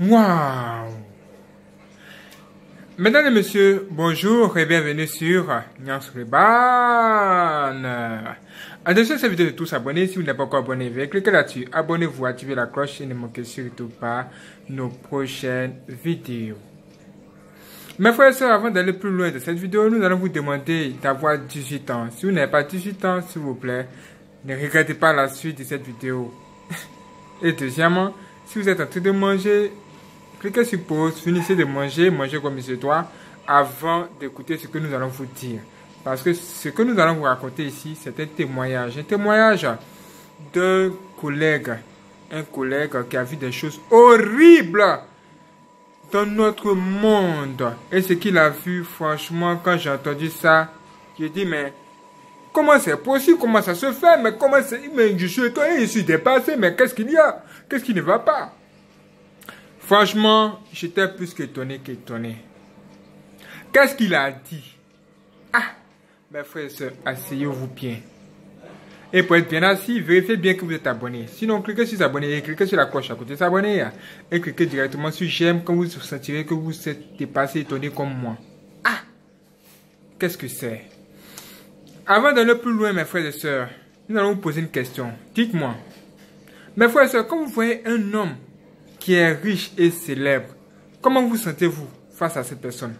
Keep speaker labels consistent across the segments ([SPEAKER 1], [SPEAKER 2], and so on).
[SPEAKER 1] Waouh Mesdames et messieurs, bonjour et bienvenue sur Nyans Reban. Attention cette vidéo de tous abonnés. Si vous n'êtes pas encore abonné, cliquez là-dessus. Abonnez-vous, activez la cloche et ne manquez surtout pas nos prochaines vidéos. Mes frères et sœurs, avant d'aller plus loin de cette vidéo, nous allons vous demander d'avoir 18 ans. Si vous n'avez pas 18 ans, s'il vous plaît, ne regardez pas la suite de cette vidéo. Et deuxièmement, si vous êtes en train de manger, cliquez sur pause, finissez de manger, mangez comme il doit, avant d'écouter ce que nous allons vous dire. Parce que ce que nous allons vous raconter ici, c'est un témoignage. Un témoignage d'un collègue. Un collègue qui a vu des choses horribles dans notre monde. Et ce qu'il a vu, franchement, quand j'ai entendu ça, j'ai dit, mais comment c'est possible? Comment ça se fait? Mais comment c'est? Mais je suis étonné, je suis dépassé, mais qu'est-ce qu'il y a? Qu'est-ce qui ne va pas? Franchement, j'étais plus qu'étonné qu'étonné. Qu'est-ce qu'il a dit? Ah, mes frères et sœurs, asseyez-vous bien. Et pour être bien assis, vérifiez bien que vous êtes abonné. Sinon, cliquez sur abonner et cliquez sur la cloche à côté de s'abonner. Et cliquez directement sur j'aime quand vous sentirez que vous êtes dépassé, étonné comme moi. Ah Qu'est-ce que c'est? Avant d'aller plus loin, mes frères et sœurs, nous allons vous poser une question. Dites-moi, mes frères et sœurs, quand vous voyez un homme qui est riche et célèbre, comment vous sentez-vous face à cette personne?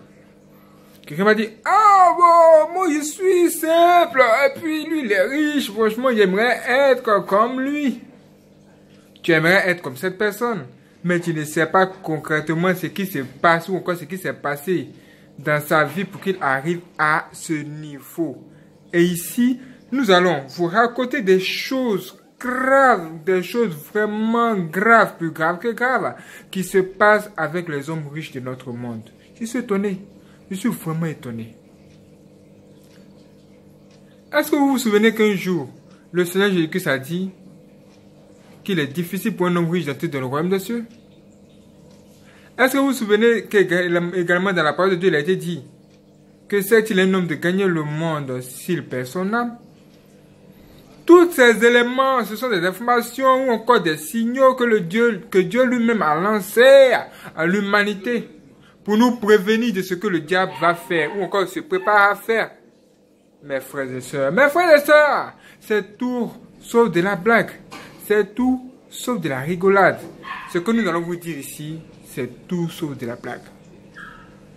[SPEAKER 1] Quelqu'un m'a dit, ah bon, moi je suis simple, et puis lui il est riche, franchement j'aimerais être comme lui. Tu aimerais être comme cette personne, mais tu ne sais pas concrètement ce qui se passe ou encore ce qui s'est passé dans sa vie pour qu'il arrive à ce niveau. Et ici, nous allons vous raconter des choses graves, des choses vraiment graves, plus graves que graves, qui se passent avec les hommes riches de notre monde. Je suis étonné. Je suis vraiment étonné. Est-ce que vous vous souvenez qu'un jour, le Seigneur Jésus-Christ a dit qu'il est difficile pour un homme riche d'entrer dans le royaume des cieux? Est-ce que vous vous souvenez qu'également dans la parole de Dieu, il a été dit que c'est-il un homme de gagner le monde s'il perd son âme? Tous ces éléments, ce sont des informations ou encore des signaux que, le Dieu, que Dieu lui-même a lancés à l'humanité pour nous prévenir de ce que le diable va faire ou encore se prépare à faire. Mes frères et sœurs, mes frères et sœurs, c'est tout sauf de la blague. C'est tout sauf de la rigolade. Ce que nous allons vous dire ici, c'est tout sauf de la blague.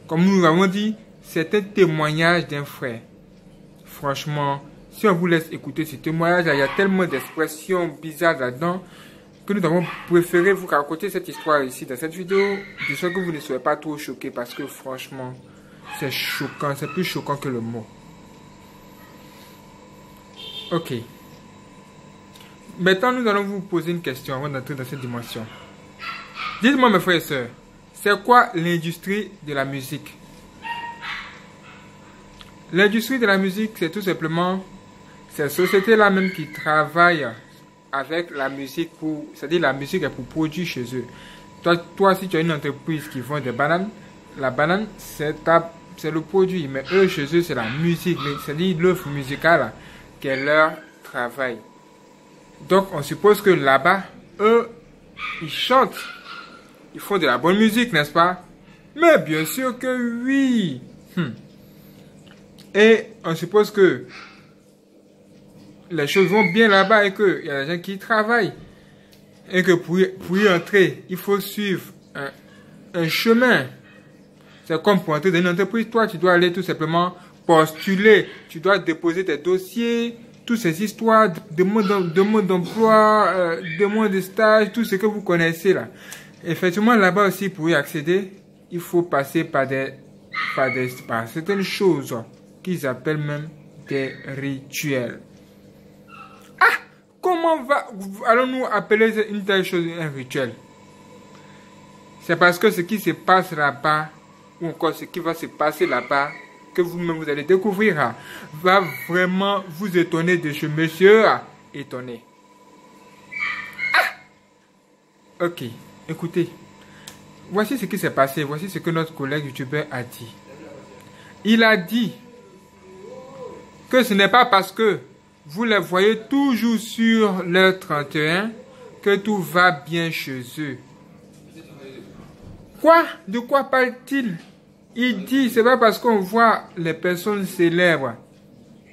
[SPEAKER 1] Comme nous l'avons dit, c'est un témoignage d'un frère. Franchement, si on vous laisse écouter ce témoignage, il y a tellement d'expressions bizarres là-dedans que nous avons préféré vous raconter cette histoire ici dans cette vidéo. Je sais que vous ne soyez pas trop choqués parce que franchement, c'est choquant, c'est plus choquant que le mot. Ok. Maintenant, nous allons vous poser une question avant d'entrer dans cette dimension. Dites-moi, mes frères et sœurs, c'est quoi l'industrie de la musique? L'industrie de la musique, c'est tout simplement ces sociétés-là même qui travaillent avec la musique pour, c'est-à-dire la musique est pour produire chez eux. Toi, toi, si tu as une entreprise qui vend des bananes, la banane, c'est c'est le produit, mais eux, chez eux, c'est la musique, c'est-à-dire l'œuvre musicale qui est leur travail. Donc, on suppose que là-bas, eux, ils chantent, ils font de la bonne musique, n'est-ce pas? Mais bien sûr que oui. Hmm. Et on suppose que les choses vont bien là-bas et qu'il y a des gens qui travaillent. Et que pour y, pour y entrer, il faut suivre un, chemin. C'est comme pour entrer dans une entreprise, toi, tu dois aller tout simplement postuler, tu dois déposer tes dossiers, toutes ces histoires, demande d'emploi, euh, demande de stage, tout ce que vous connaissez là. Effectivement, là-bas aussi, pour y accéder, il faut passer par des, par des, par certaines choses qu'ils appellent même des rituels. Comment allons-nous appeler une telle chose un rituel? C'est parce que ce qui se passe là-bas, ou encore ce qui va se passer là-bas, que vous-même vous allez découvrir, va vraiment vous étonner de ce monsieur étonné. Ah Ok, écoutez. Voici ce qui s'est passé. Voici ce que notre collègue youtubeur a dit. Il a dit que ce n'est pas parce que vous les voyez toujours sur leur 31 que tout va bien chez eux. Quoi? De quoi parle-t-il? Il dit, c'est pas parce qu'on voit les personnes célèbres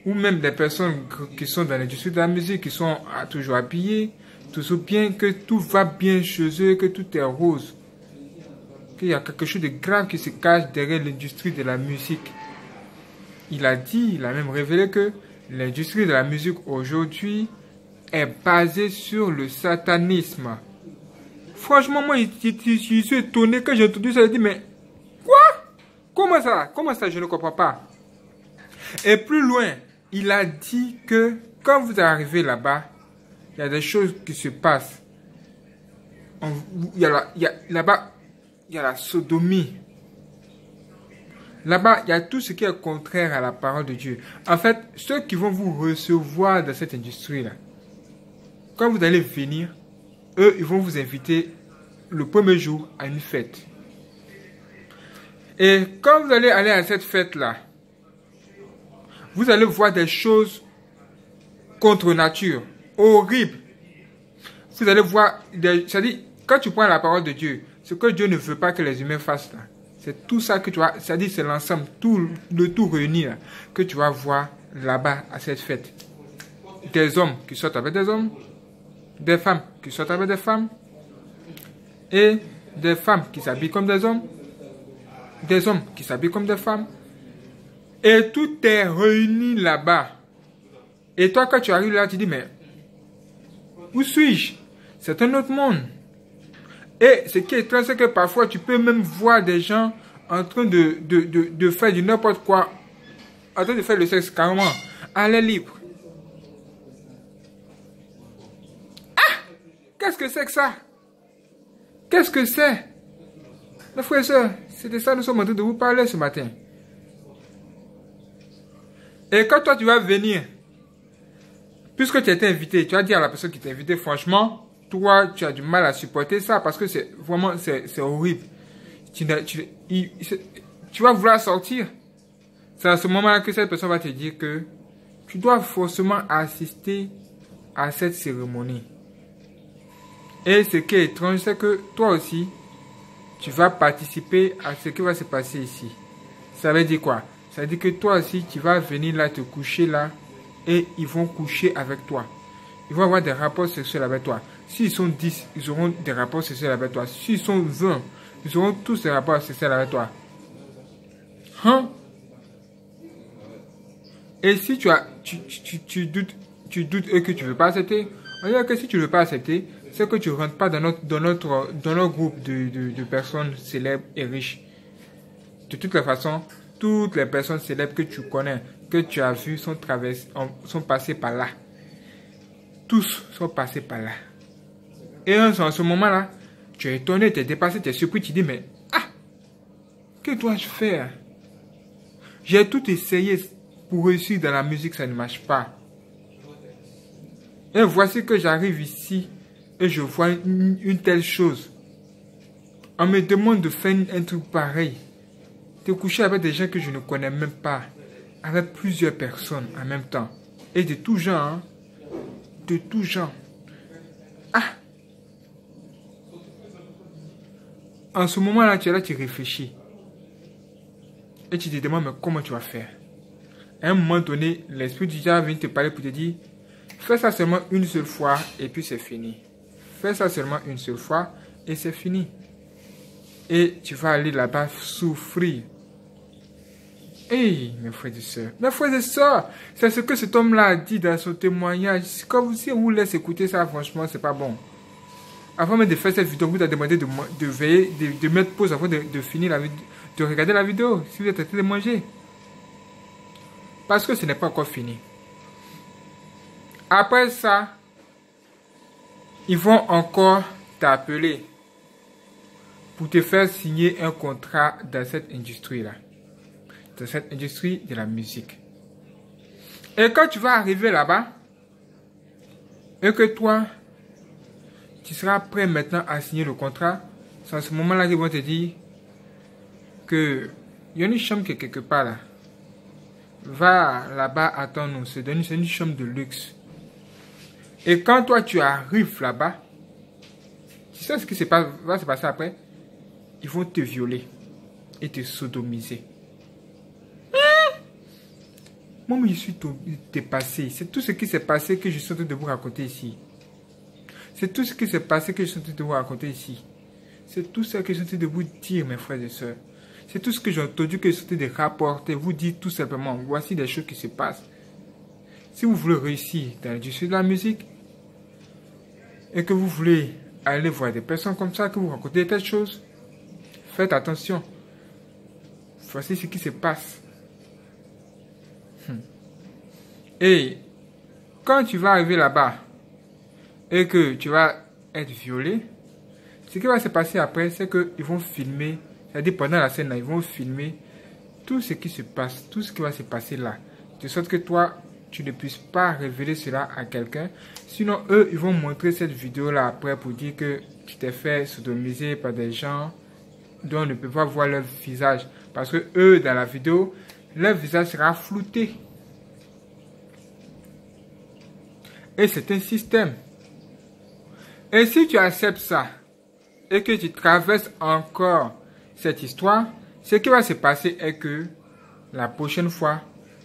[SPEAKER 1] ou même des personnes qui sont dans l'industrie de la musique, qui sont toujours habillées, toujours bien, que tout va bien chez eux, que tout est rose. Qu'il y a quelque chose de grave qui se cache derrière l'industrie de la musique. Il a dit, il a même révélé que l'industrie de la musique aujourd'hui est basée sur le satanisme. Franchement, moi, je, suis étonné quand j'ai entendu ça. Je dit, mais quoi? Comment ça? Comment ça Je ne comprends pas? Et plus loin, il a dit que quand vous arrivez là-bas, il y a des choses qui se passent. Là-bas, il y a la sodomie. Là-bas, il y a tout ce qui est contraire à la parole de Dieu. En fait, ceux qui vont vous recevoir dans cette industrie-là, quand vous allez venir, eux, ils vont vous inviter le premier jour à une fête. Et quand vous allez aller à cette fête-là, vous allez voir des choses contre nature, horribles. Vous allez voir, c'est-à-dire, quand tu prends la parole de Dieu, ce que Dieu ne veut pas que les humains fassent là, c'est tout ça que tu vas, c'est-à-dire c'est l'ensemble, tout, le tout réuni que tu vas voir là-bas à cette fête. Des hommes qui sortent avec des hommes, des femmes qui sortent avec des femmes, et des femmes qui s'habillent comme des hommes, des hommes qui s'habillent comme des femmes, et tout est réuni là-bas. Et toi, quand tu arrives là, tu dis, mais où suis-je? C'est un autre monde. Et ce qui est étrange, c'est que parfois, tu peux même voir des gens en train de, de, de, de faire du n'importe quoi, en train de faire le sexe carrément, à l'air libre. Ah Qu'est-ce que c'est que ça? Qu'est-ce que c'est? Mes frères et sœurs, c'est de ça que nous sommes en train de vous parler ce matin. Et quand toi tu vas venir, puisque tu as été invité, tu vas dire à la personne qui t'a invité, franchement, toi tu as du mal à supporter ça parce que c'est vraiment, c'est horrible. Tu, vas vouloir sortir. C'est à ce moment-là que cette personne va te dire que tu dois forcément assister à cette cérémonie. Et ce qui est étrange, c'est que toi aussi, tu vas participer à ce qui va se passer ici. Ça veut dire quoi? Ça veut dire que toi aussi, tu vas venir là te coucher là et ils vont coucher avec toi. Ils vont avoir des rapports sexuels avec toi. S'ils sont 10, ils auront des rapports sexuels avec toi. S'ils sont 20, ils auront tous des rapports sexuels avec toi. Hein? Et si tu, as, tu, tu, tu, doutes, tu doutes et que tu ne veux pas accepter, on dirait que si tu ne veux pas accepter, c'est que tu ne rentres pas dans notre, dans notre, dans notre groupe de, de, de, personnes célèbres et riches. De toutes les façons, toutes les personnes célèbres que tu connais, que tu as vues, sont, sont passées par là. Tous sont passés par là. Et en ce moment-là, tu es étonné, tu es dépassé, tu es surpris, tu dis, mais ah, que dois-je faire? J'ai tout essayé pour réussir dans la musique, ça ne marche pas. Et voici que j'arrive ici et je vois une, telle chose. On me demande de faire un truc pareil. De coucher avec des gens que je ne connais même pas. Avec plusieurs personnes en même temps. Et de tout genre. Hein. De tout genre. Ah En ce moment-là, tu es là, tu réfléchis. Et tu te demandes, mais comment tu vas faire? À un moment donné, l'esprit du diable vient te parler pour te dire, fais ça seulement une seule fois et puis c'est fini. Fais ça seulement une seule fois et c'est fini. Et tu vas aller là-bas souffrir. Hey, mes frères et sœurs, mes frères et sœurs, c'est ce que cet homme-là a dit dans son témoignage. Vous, si vous laissez écouter ça, franchement, c'est pas bon. Avant même de faire cette vidéo, vous a demandé de, de veiller, de, mettre pause avant de, finir la vidéo, de regarder la vidéo si vous êtes en train de manger. Parce que ce n'est pas encore fini. Après ça, ils vont encore t'appeler pour te faire signer un contrat dans cette industrie-là. Dans cette industrie de la musique. Et quand tu vas arriver là-bas, et que toi, tu seras prêt maintenant à signer le contrat, c'est à ce moment-là qu'ils vont te dire que il y a une chambre qui est quelque part là. Va là-bas, attends-nous. C'est une chambre de luxe. Et quand toi tu arrives là-bas, tu sais ce qui va se passer après? Ils vont te violer et te sodomiser. Moi, je suis dépassé. C'est tout ce qui s'est passé que je suis en train de vous raconter ici. C'est tout ce qui s'est passé que je suis en train de vous raconter ici. C'est tout ce que je suis en train de vous dire, mes frères et sœurs. C'est tout ce que j'ai entendu que je suis en train de rapporter. Vous dire tout simplement, voici des choses qui se passent. Si vous voulez réussir dans l'industrie de la musique et que vous voulez aller voir des personnes comme ça, que vous racontez telle chose, faites attention. Voici ce qui se passe. Et quand tu vas arriver là-bas et que tu vas être violé, ce qui va se passer après, c'est qu'ils vont filmer, c'est-à-dire pendant la scène, là, ils vont filmer tout ce qui se passe, tout ce qui va se passer là. De sorte que toi, tu ne puisses pas révéler cela à quelqu'un. Sinon, eux, ils vont montrer cette vidéo-là après pour dire que tu t'es fait sodomiser par des gens dont on ne peut pas voir leur visage. Parce que eux, dans la vidéo, leur visage sera flouté. Et c'est un système. Et si tu acceptes ça et que tu traverses encore cette histoire, ce qui va se passer est que la prochaine fois,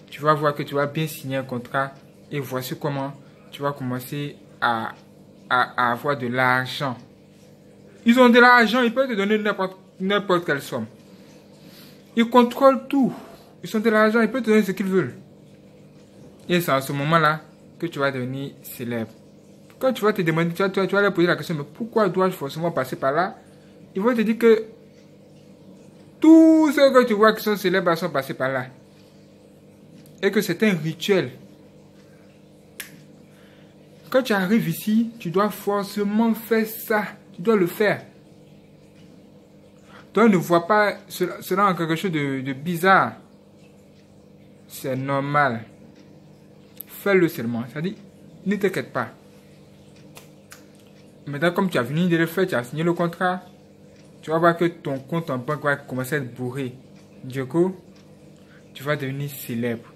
[SPEAKER 1] tu vas voir que tu vas bien signer un contrat et voici comment tu vas commencer à, à, avoir de l'argent. Ils ont de l'argent, ils peuvent te donner n'importe quelle somme. Ils contrôlent tout. Ils ont de l'argent, ils peuvent te donner ce qu'ils veulent. Et c'est à ce moment-là que tu vas devenir célèbre. Quand tu vas te demander, tu vas, tu vas leur poser la question, mais pourquoi dois-je forcément passer par là? Ils vont te dire que tous ceux que tu vois qui sont célèbres sont passés par là. Et que c'est un rituel. Quand tu arrives ici, tu dois forcément faire ça. Tu dois le faire. Toi, ne vois pas cela, en quelque chose de, de bizarre. C'est normal fais-le seulement. C'est-à-dire, ne t'inquiète pas. Maintenant, comme tu as fini de le faire, tu as signé le contrat, tu vas voir que ton compte en banque va commencer à être bourré. Du coup, tu vas devenir célèbre.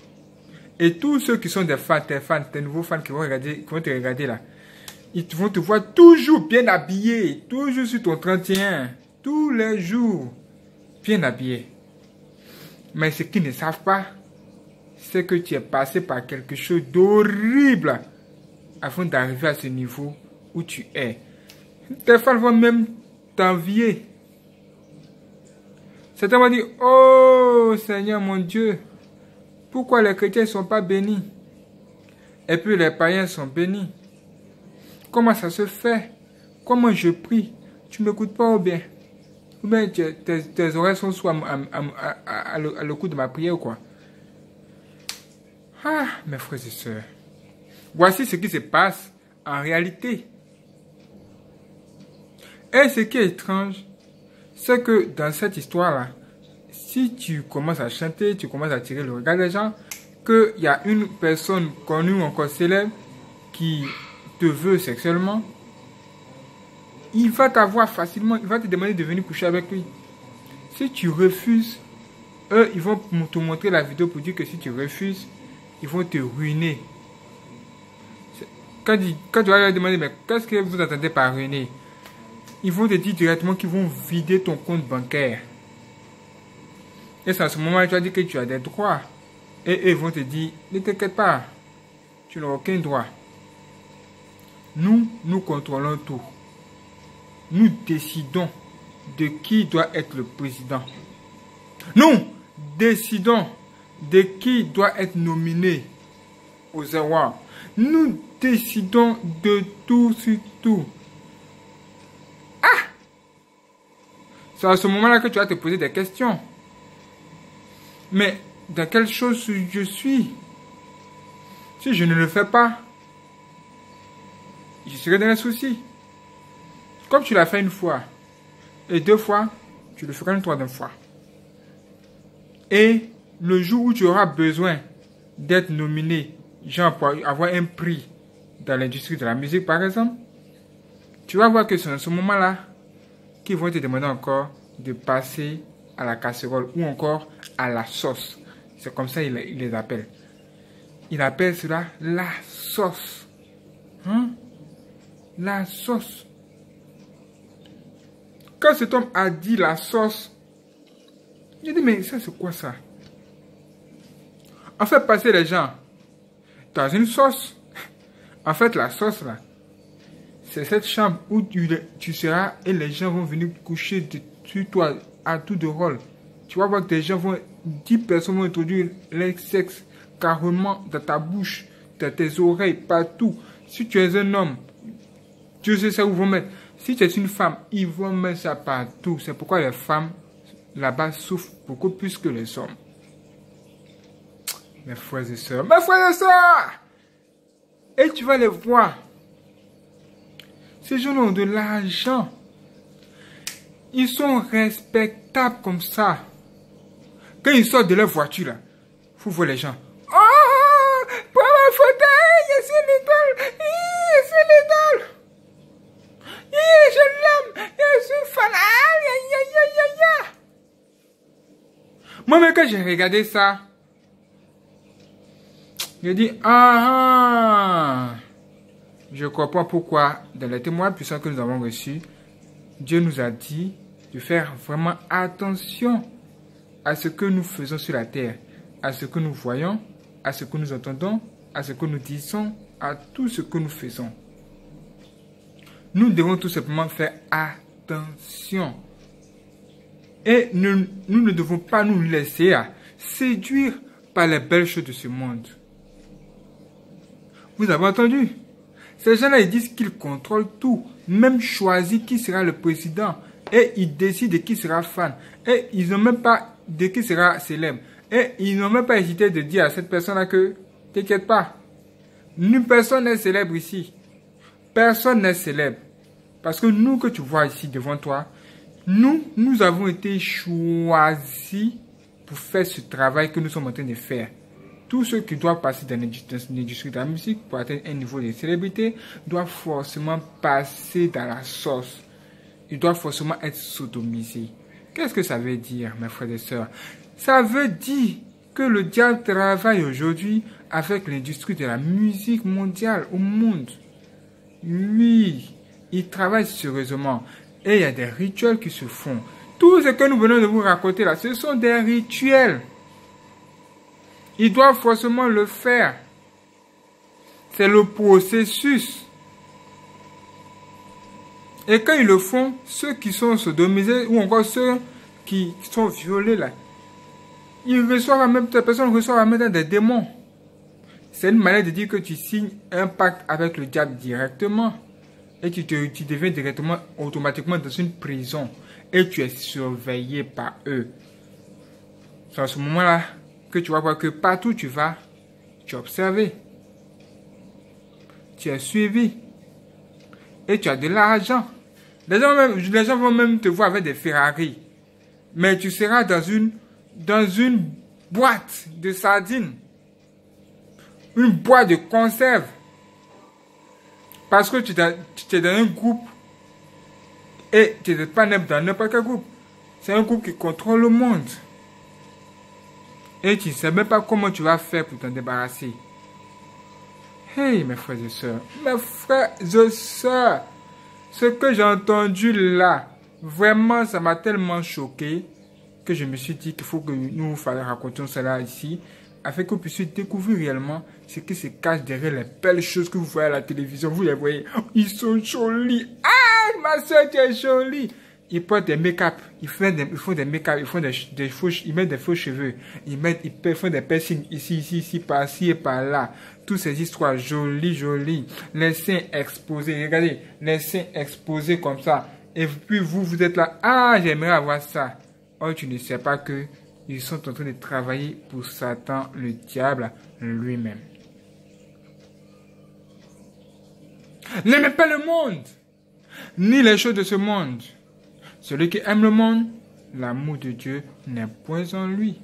[SPEAKER 1] Et tous ceux qui sont des fans, tes fans, tes nouveaux fans qui vont, regarder, qui vont te regarder là, ils vont te voir toujours bien habillé, toujours sur ton 31, tous les jours, bien habillé. Mais ce qu'ils ne savent pas, c'est que tu es passé par quelque chose d'horrible afin d'arriver à ce niveau où tu es. Tes fans vont même t'envier. Certains vont dire, oh Seigneur mon Dieu, pourquoi les chrétiens ne sont pas bénis? Et puis les païens sont bénis. Comment ça se fait? Comment je prie? Tu m'écoutes pas ou bien? Ou bien tes, oreilles sont soit à, le, coup de ma prière ou quoi? Ah, mes frères et sœurs, voici ce qui se passe en réalité. Et ce qui est étrange, c'est que dans cette histoire-là, si tu commences à chanter, tu commences à tirer le regard des gens, qu'il y a une personne connue ou encore célèbre qui te veut sexuellement, il va t'avoir facilement, il va te demander de venir coucher avec lui. Si tu refuses, eux, ils vont te montrer la vidéo pour dire que si tu refuses, ils vont te ruiner. Quand, tu vas leur demander, mais qu'est-ce que vous entendez par ruiner? Ils vont te dire directement qu'ils vont vider ton compte bancaire. Et c'est à ce moment tu vas dire que tu as des droits. Et eux vont te dire, ne t'inquiète pas, tu n'as aucun droit. Nous, nous contrôlons tout. Nous décidons de qui doit être le président. Nous décidons de qui doit être nominé aux awards. Nous décidons de tout sur tout. Ah C'est à ce moment-là que tu vas te poser des questions. Mais dans quelle chose je suis? Si je ne le fais pas, je serai dans un souci. Comme tu l'as fait une fois et deux fois, tu le feras une troisième fois. Et le jour où tu auras besoin d'être nominé, genre pour avoir un prix dans l'industrie de la musique par exemple, tu vas voir que c'est en ce moment-là qu'ils vont te demander encore de passer à la casserole ou encore à la sauce. C'est comme ça qu'ils les appellent. Ils appellent cela la sauce. Hein? La sauce. Quand cet homme a dit la sauce, j'ai dit, mais ça c'est quoi ça? On fait passer les gens dans une sauce. En fait, la sauce là, c'est cette chambre où tu, seras et les gens vont venir coucher sur toi à tout de rôle. Tu vas voir que des gens vont, 10 personnes vont introduire leur sexe carrément dans ta bouche, dans tes oreilles, partout. Si tu es un homme, tu sais ça où vont mettre. Si tu es une femme, ils vont mettre ça partout. C'est pourquoi les femmes là-bas souffrent beaucoup plus que les hommes. Mes frères et sœurs, mes frères et sœurs! Et tu vas les voir. Ces gens ont de l'argent. Ils sont respectables comme ça. Quand ils sortent de leur voiture, là, faut voir les gens. Oh, pour ma fauteuil, je suis l'idole. Je suis l'idole. Je l'aime. Je suis fan. Moi, même quand j'ai regardé ça, j'ai dit, ah, ah, je comprends pourquoi, dans les témoins puissants que nous avons reçus, Dieu nous a dit de faire vraiment attention à ce que nous faisons sur la terre, à ce que nous voyons, à ce que nous entendons, à ce que nous disons, à tout ce que nous faisons. Nous devons tout simplement faire attention. Et nous, nous ne devons pas nous laisser séduire par les belles choses de ce monde. Vous avez entendu? Ces gens-là, ils disent qu'ils contrôlent tout, même choisir qui sera le président. Et ils décident de qui sera fan. Et ils n'ont même pas de qui sera célèbre. Et ils n'ont même pas hésité de dire à cette personne-là que, t'inquiète pas, nulle personne n'est célèbre ici. Personne n'est célèbre. Parce que nous que tu vois ici devant toi, nous, nous avons été choisis pour faire ce travail que nous sommes en train de faire. Tous ceux qui doivent passer dans l'industrie de la musique pour atteindre un niveau de célébrité doivent forcément passer dans la sauce. Ils doivent forcément être sodomisés. Qu'est-ce que ça veut dire, mes frères et sœurs? Ça veut dire que le diable travaille aujourd'hui avec l'industrie de la musique mondiale au monde. Oui, il travaille sérieusement. Et il y a des rituels qui se font. Tout ce que nous venons de vous raconter là, ce sont des rituels. Ils doivent forcément le faire. C'est le processus. Et quand ils le font, ceux qui sont sodomisés ou encore ceux qui sont violés là, ils reçoivent même, cette personne reçoit même des démons. C'est une manière de dire que tu signes un pacte avec le diable directement. Et tu, te, tu deviens directement, automatiquement dans une prison. Et tu es surveillé par eux. C'est à ce moment-là que tu vas voir que partout tu vas, tu es observé. Tu es suivi. Et tu as de l'argent. Les gens, vont même te voir avec des Ferrari. Mais tu seras dans une, dans une boîte de sardines. Une boîte de conserve. Parce que tu, es dans un groupe. Et tu n'es pas dans n'importe quel groupe. C'est un groupe qui contrôle le monde. Et tu ne sais même pas comment tu vas faire pour t'en débarrasser. Hey, mes frères et sœurs. Mes frères et sœurs. Ce que j'ai entendu là, vraiment, ça m'a tellement choqué que je me suis dit qu'il faut que nous racontions cela ici, afin que vous puissiez découvrir réellement ce qui se cache derrière les belles choses que vous voyez à la télévision. Vous les voyez, ils sont jolis. Ah, ma soeur, tu es jolie. Ils portent des make-up, ils font des, ils font des make-up, ils font des, des faux, ils mettent des faux cheveux, ils mettent, ils font des piercings ici, ici, ici, par-ci et par-là toutes ces histoires jolies, jolies, les seins exposés, regardez, les seins exposés comme ça. Et puis vous, vous êtes là, ah, j'aimerais avoir ça. Oh, tu ne sais pas que ils sont en train de travailler pour Satan, le diable lui-même. N'aimez pas le monde, ni les choses de ce monde. Celui qui aime le monde, l'amour de Dieu n'est point en lui.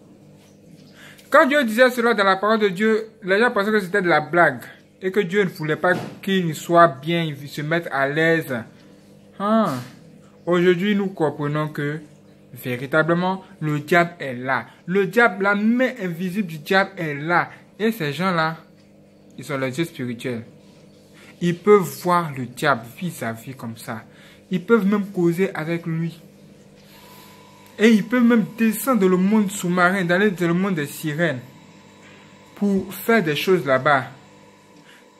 [SPEAKER 1] Quand Dieu disait cela dans la parole de Dieu, les gens pensaient que c'était de la blague et que Dieu ne voulait pas qu'ils soient bien, ils se mettent à l'aise. Ah. Aujourd'hui, nous comprenons que véritablement, le diable est là. Le diable, la main invisible du diable est là. Et ces gens-là, ils sont les yeux spirituels. Ils peuvent voir le diable vis-à-vis comme ça. Ils peuvent même causer avec lui. Et ils peuvent même descendre dans le monde sous-marin, dans le monde des sirènes, pour faire des choses là-bas.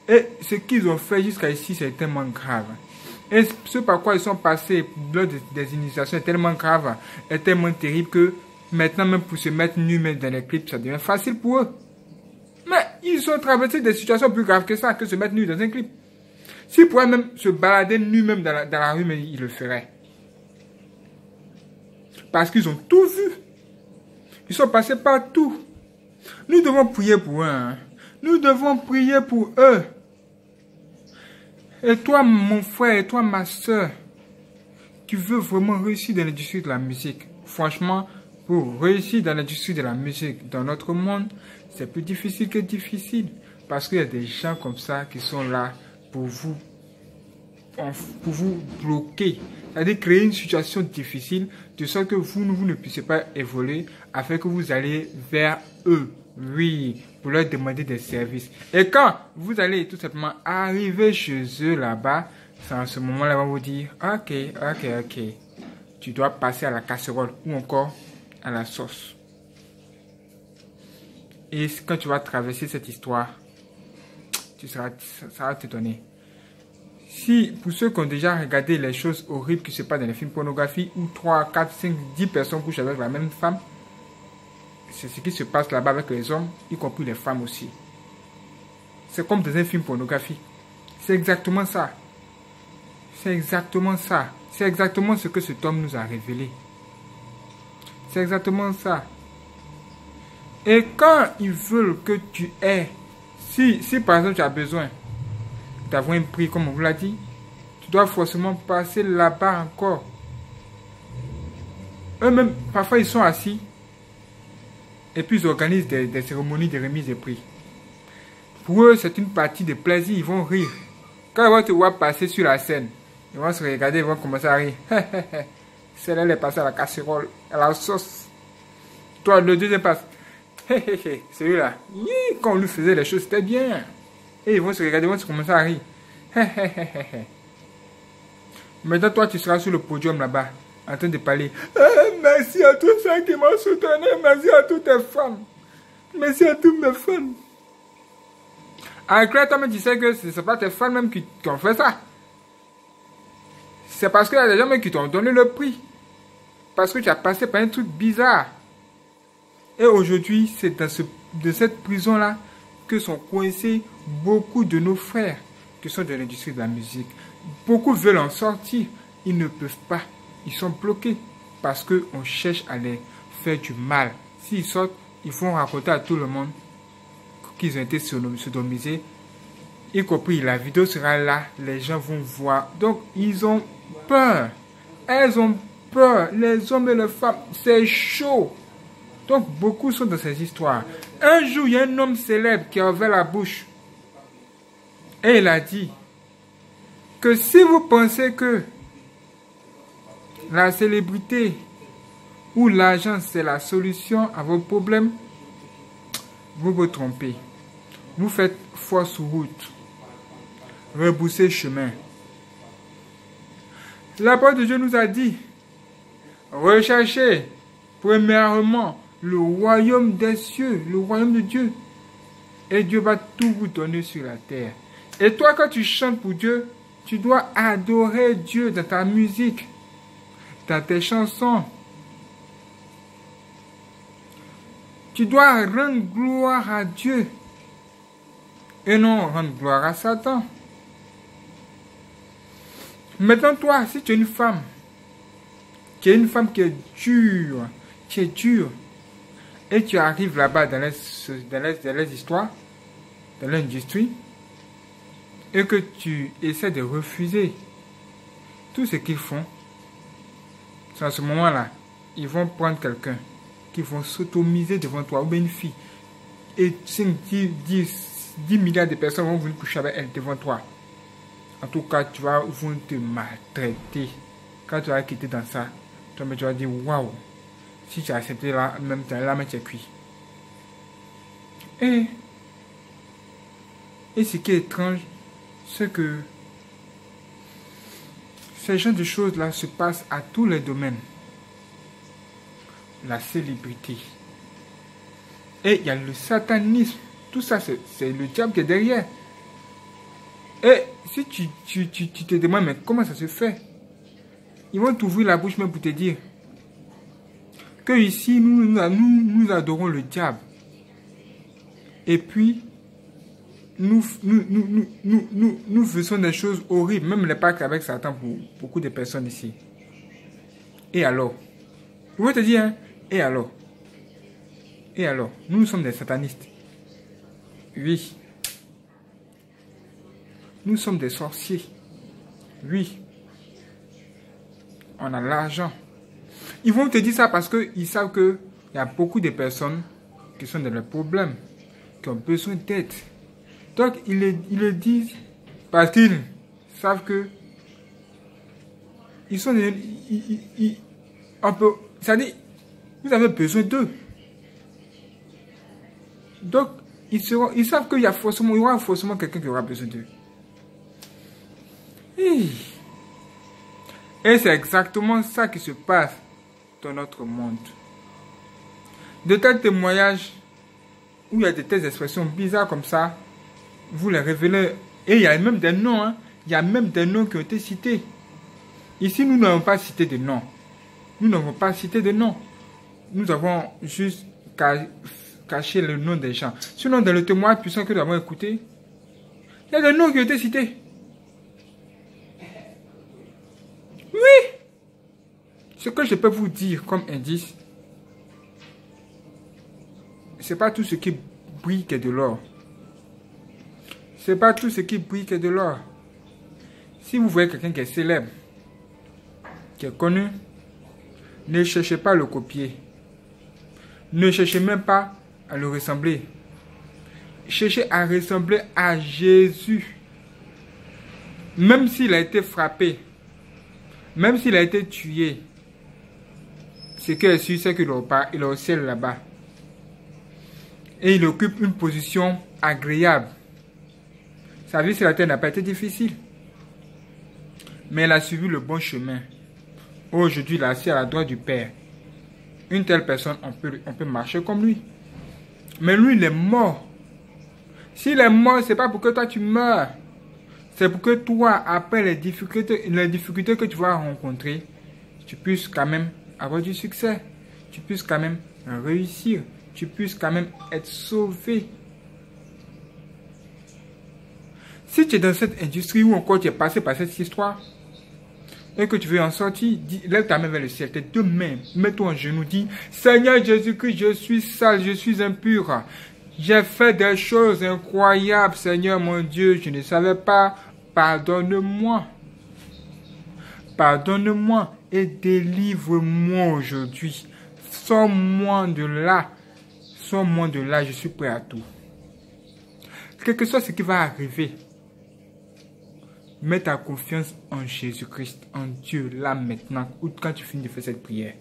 [SPEAKER 1] Et ce qu'ils ont fait jusqu'à ici, c'est tellement grave. Et ce par quoi ils sont passés lors des, initiations est tellement grave, est tellement terrible que maintenant, même pour se mettre nus dans les clips, ça devient facile pour eux. Mais ils ont traversé des situations plus graves que ça, que se mettre nus dans un clip. S'ils pouvaient même se balader nus même dans la, rue, mais ils le feraient. Parce qu'ils ont tout vu. Ils sont passés partout. Nous devons prier pour eux. Hein. Nous devons prier pour eux. Et toi, mon frère, et toi, ma soeur, tu veux vraiment réussir dans l'industrie de la musique? Franchement, pour réussir dans l'industrie de la musique dans notre monde, c'est plus difficile que difficile. Parce qu'il y a des gens comme ça qui sont là pour vous, pour vous bloquer. C'est-à-dire créer une situation difficile de sorte que vous, vous ne puissiez pas évoluer afin que vous allez vers eux. Oui, pour leur demander des services. Et quand vous allez tout simplement arriver chez eux là-bas, c'est en ce moment-là, vont vous dire, ok, ok, ok, tu dois passer à la casserole ou encore à la sauce. Et quand tu vas traverser cette histoire, tu seras, ça va te. Si, pour ceux qui ont déjà regardé les choses horribles qui se passent dans les films pornographiques, où 3, 4, 5, 10 personnes couchent avec la même femme, c'est ce qui se passe là-bas avec les hommes, y compris les femmes aussi. C'est comme dans un film pornographique. C'est exactement ça. C'est exactement ça. C'est exactement ce que cet homme nous a révélé. C'est exactement ça. Et quand ils veulent que tu aies, si, par exemple tu as besoin d'avoir un prix, comme on vous l'a dit, tu dois forcément passer là-bas encore. Eux-mêmes, parfois ils sont assis, et puis ils organisent des, cérémonies de remise de prix. Pour eux, c'est une partie de plaisir, ils vont rire. Quand ils vont te voir passer sur la scène, ils vont se regarder, ils vont commencer à rire. Celle-là, elle est passée à la casserole, à la sauce. Toi, le deuxième passe. Celui-là, quand on lui faisait les choses, c'était bien. Et ils vont se regarder, ils vont se commencer à rire. Maintenant, toi, tu seras sur le podium là-bas en train de parler. Merci à tous ceux qui m'ont soutenu. Merci à toutes les femmes. Merci à toutes mes fans. Après, toi, tu sais que ce n'est pas tes fans même qui, ont fait ça. C'est parce qu'il y a des gens qui t'ont donné le prix. Parce que tu as passé par un truc bizarre. Et aujourd'hui, c'est dans de cette prison-là que sont coincés beaucoup de nos frères qui sont de l'industrie de la musique. Beaucoup veulent en sortir. Ils ne peuvent pas. Ils sont bloqués parce qu'on cherche à les faire du mal. S'ils sortent, ils vont raconter à tout le monde qu'ils ont été sodomisés. Y compris la vidéo sera là, les gens vont voir. Donc ils ont peur. Elles ont peur. Les hommes et les femmes, c'est chaud. Donc beaucoup sont dans ces histoires. Un jour, il y a un homme célèbre qui a ouvert la bouche. Et il a dit que si vous pensez que la célébrité ou l'argent, c'est la solution à vos problèmes, vous vous trompez. Vous faites fausse route. Reboussez chemin. La parole de Dieu nous a dit, recherchez premièrement le royaume des cieux, le royaume de Dieu. Et Dieu va tout vous donner sur la terre. Et toi, quand tu chantes pour Dieu, tu dois adorer Dieu dans ta musique dans tes chansons. Tu dois rendre gloire à Dieu et non rendre gloire à Satan. Maintenant, toi, si tu es une femme, tu es une femme qui est dure, qui est dure, et tu arrives là-bas dans les, dans, les, dans les histoires, dans l'industrie, et que tu essaies de refuser tout ce qu'ils font, c'est à ce moment-là, ils vont prendre quelqu'un qui vont s'automiser devant toi, ou bien une fille. Et 5, 10, 10, milliards de personnes vont venir coucher avec elle devant toi. En tout cas, tu vas vont te maltraiter. Quand tu vas quitter dans ça, toi, tu vas dire waouh, si tu as accepté là, même temps, là, mais tu es cuit. Et, et ce qui est étrange, c'est que Ces genre de choses-là se passent à tous les domaines. La célébrité. Et il y a le satanisme. Tout ça, c'est le diable qui est derrière. Et si tu, tu, tu, tu te demandes, mais comment ça se fait? Ils vont t'ouvrir la bouche même pour te dire que ici, nous, nous, nous adorons le diable. Et puis, nous, nous, nous, nous, faisons des choses horribles, même les pactes avec Satan pour beaucoup de personnes ici. Et alors? Je veux te dire, hein, et alors? Et alors? Nous, sommes des satanistes. Oui. Nous sommes des sorciers. Oui. On a l'argent. Ils vont te dire ça parce qu'ils savent qu'il y a beaucoup de personnes qui sont dans le problème, qui ont besoin d'aide. Donc, ils le, disent parce qu'ils savent que ils sont. Ils, on peut, dit, vous avez besoin d'eux. Donc, ils, seront, ils savent qu'il y, a y aura forcément quelqu'un qui aura besoin d'eux. Et c'est exactement ça qui se passe notre monde. De tels témoignages où il y a de telles expressions bizarres comme ça, vous les révélez. Et il y a même des noms. Hein. Il y a même des noms qui ont été cités. Ici, nous n'avons pas cité de noms. Nous n'avons pas cité de noms. Nous avons juste caché le nom des gens. Sinon, dans le témoignage puissant que nous avons écouté, il y a des noms qui ont été cités. Oui. Ce que je peux vous dire comme indice, c'est pas tout ce qui brille qui est de l'or. C'est pas tout ce qui brille que de l'or. Si vous voyez quelqu'un qui est célèbre, qui est connu, ne cherchez pas à le copier. Ne cherchez même pas à le ressembler. Cherchez à ressembler à Jésus. Même s'il a été frappé, même s'il a été tué, ce qui est sûr, c'est qu'il est au ciel là-bas. Et il occupe une position agréable sa vie sur la terre n'a pas été difficile. Mais elle a suivi le bon chemin. Aujourd'hui, il est assis à la droite du Père. Une telle personne, on peut, marcher comme lui. Mais lui, il est mort. S'il est mort, ce n'est pas pour que toi tu meurs. C'est pour que toi, après les difficultés que tu vas rencontrer, tu puisses quand même avoir du succès. Tu puisses quand même réussir. Tu puisses quand même être sauvé. Si tu es dans cette industrie ou encore tu es passé par cette histoire et que tu veux en sortir, lève ta main vers le ciel, tes deux mains, mets-toi en genoux, dis Seigneur Jésus-Christ, je suis sale, je suis impur. J'ai fait des choses incroyables, Seigneur mon Dieu, je ne savais pas. Pardonne-moi. Pardonne-moi et délivre-moi aujourd'hui. Sors-moi de là. Sors-moi de là, je suis prêt à tout. Quel que soit ce qui va arriver, Mets ta confiance en Jésus-Christ, en Dieu, là maintenant, ou quand tu finis de faire cette prière.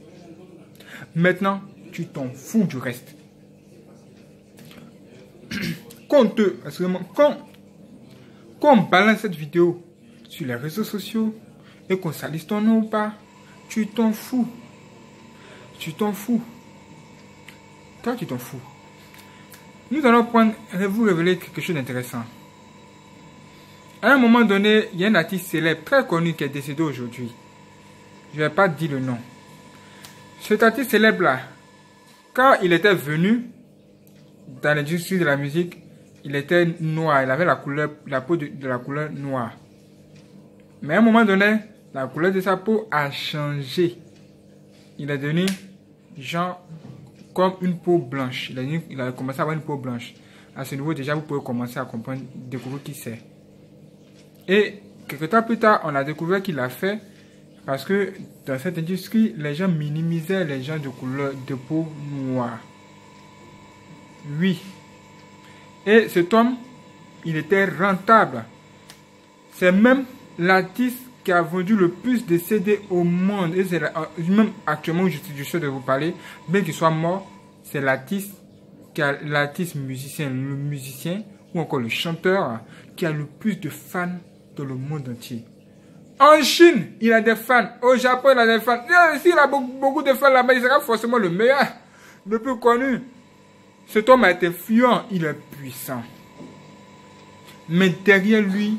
[SPEAKER 1] Maintenant, tu t'en fous du reste. Quand, te, quand, quand on balance cette vidéo sur les réseaux sociaux et qu'on salisse ton nom ou pas, tu t'en fous. Tu t'en fous. Toi, tu t'en fous. Nous allons prendre, vous révéler quelque chose d'intéressant. À un moment donné, il y a un artiste célèbre très connu qui est décédé aujourd'hui. Je vais pas dire le nom. Cet artiste célèbre-là, quand il était venu dans l'industrie de la musique, il était noir. Il avait la, couleur, la peau de, la couleur noire. Mais à un moment donné, la couleur de sa peau a changé. Il est devenu genre comme une peau blanche. Il a, commencé à avoir une peau blanche. À ce niveau, déjà, vous pouvez commencer à comprendre, découvrir qui c'est. Et quelques temps plus tard, on a découvert qu'il a fait parce que dans cette industrie, les gens minimisaient les gens de couleur de peau noire. Oui. Et cet homme, il était rentable. C'est même l'artiste qui a vendu le plus de CD au monde. Et c'est même actuellement, je suis sûr de vous parler, bien qu'il soit mort, c'est l'artiste l'artiste musicien, le musicien ou encore le chanteur qui a le plus de fans dans le monde entier. En Chine, il a des fans. Au Japon, il a des fans. S'il a beaucoup de fans là-bas, il sera forcément le meilleur, le plus connu. Cet homme a été influent, il est puissant. Mais derrière lui,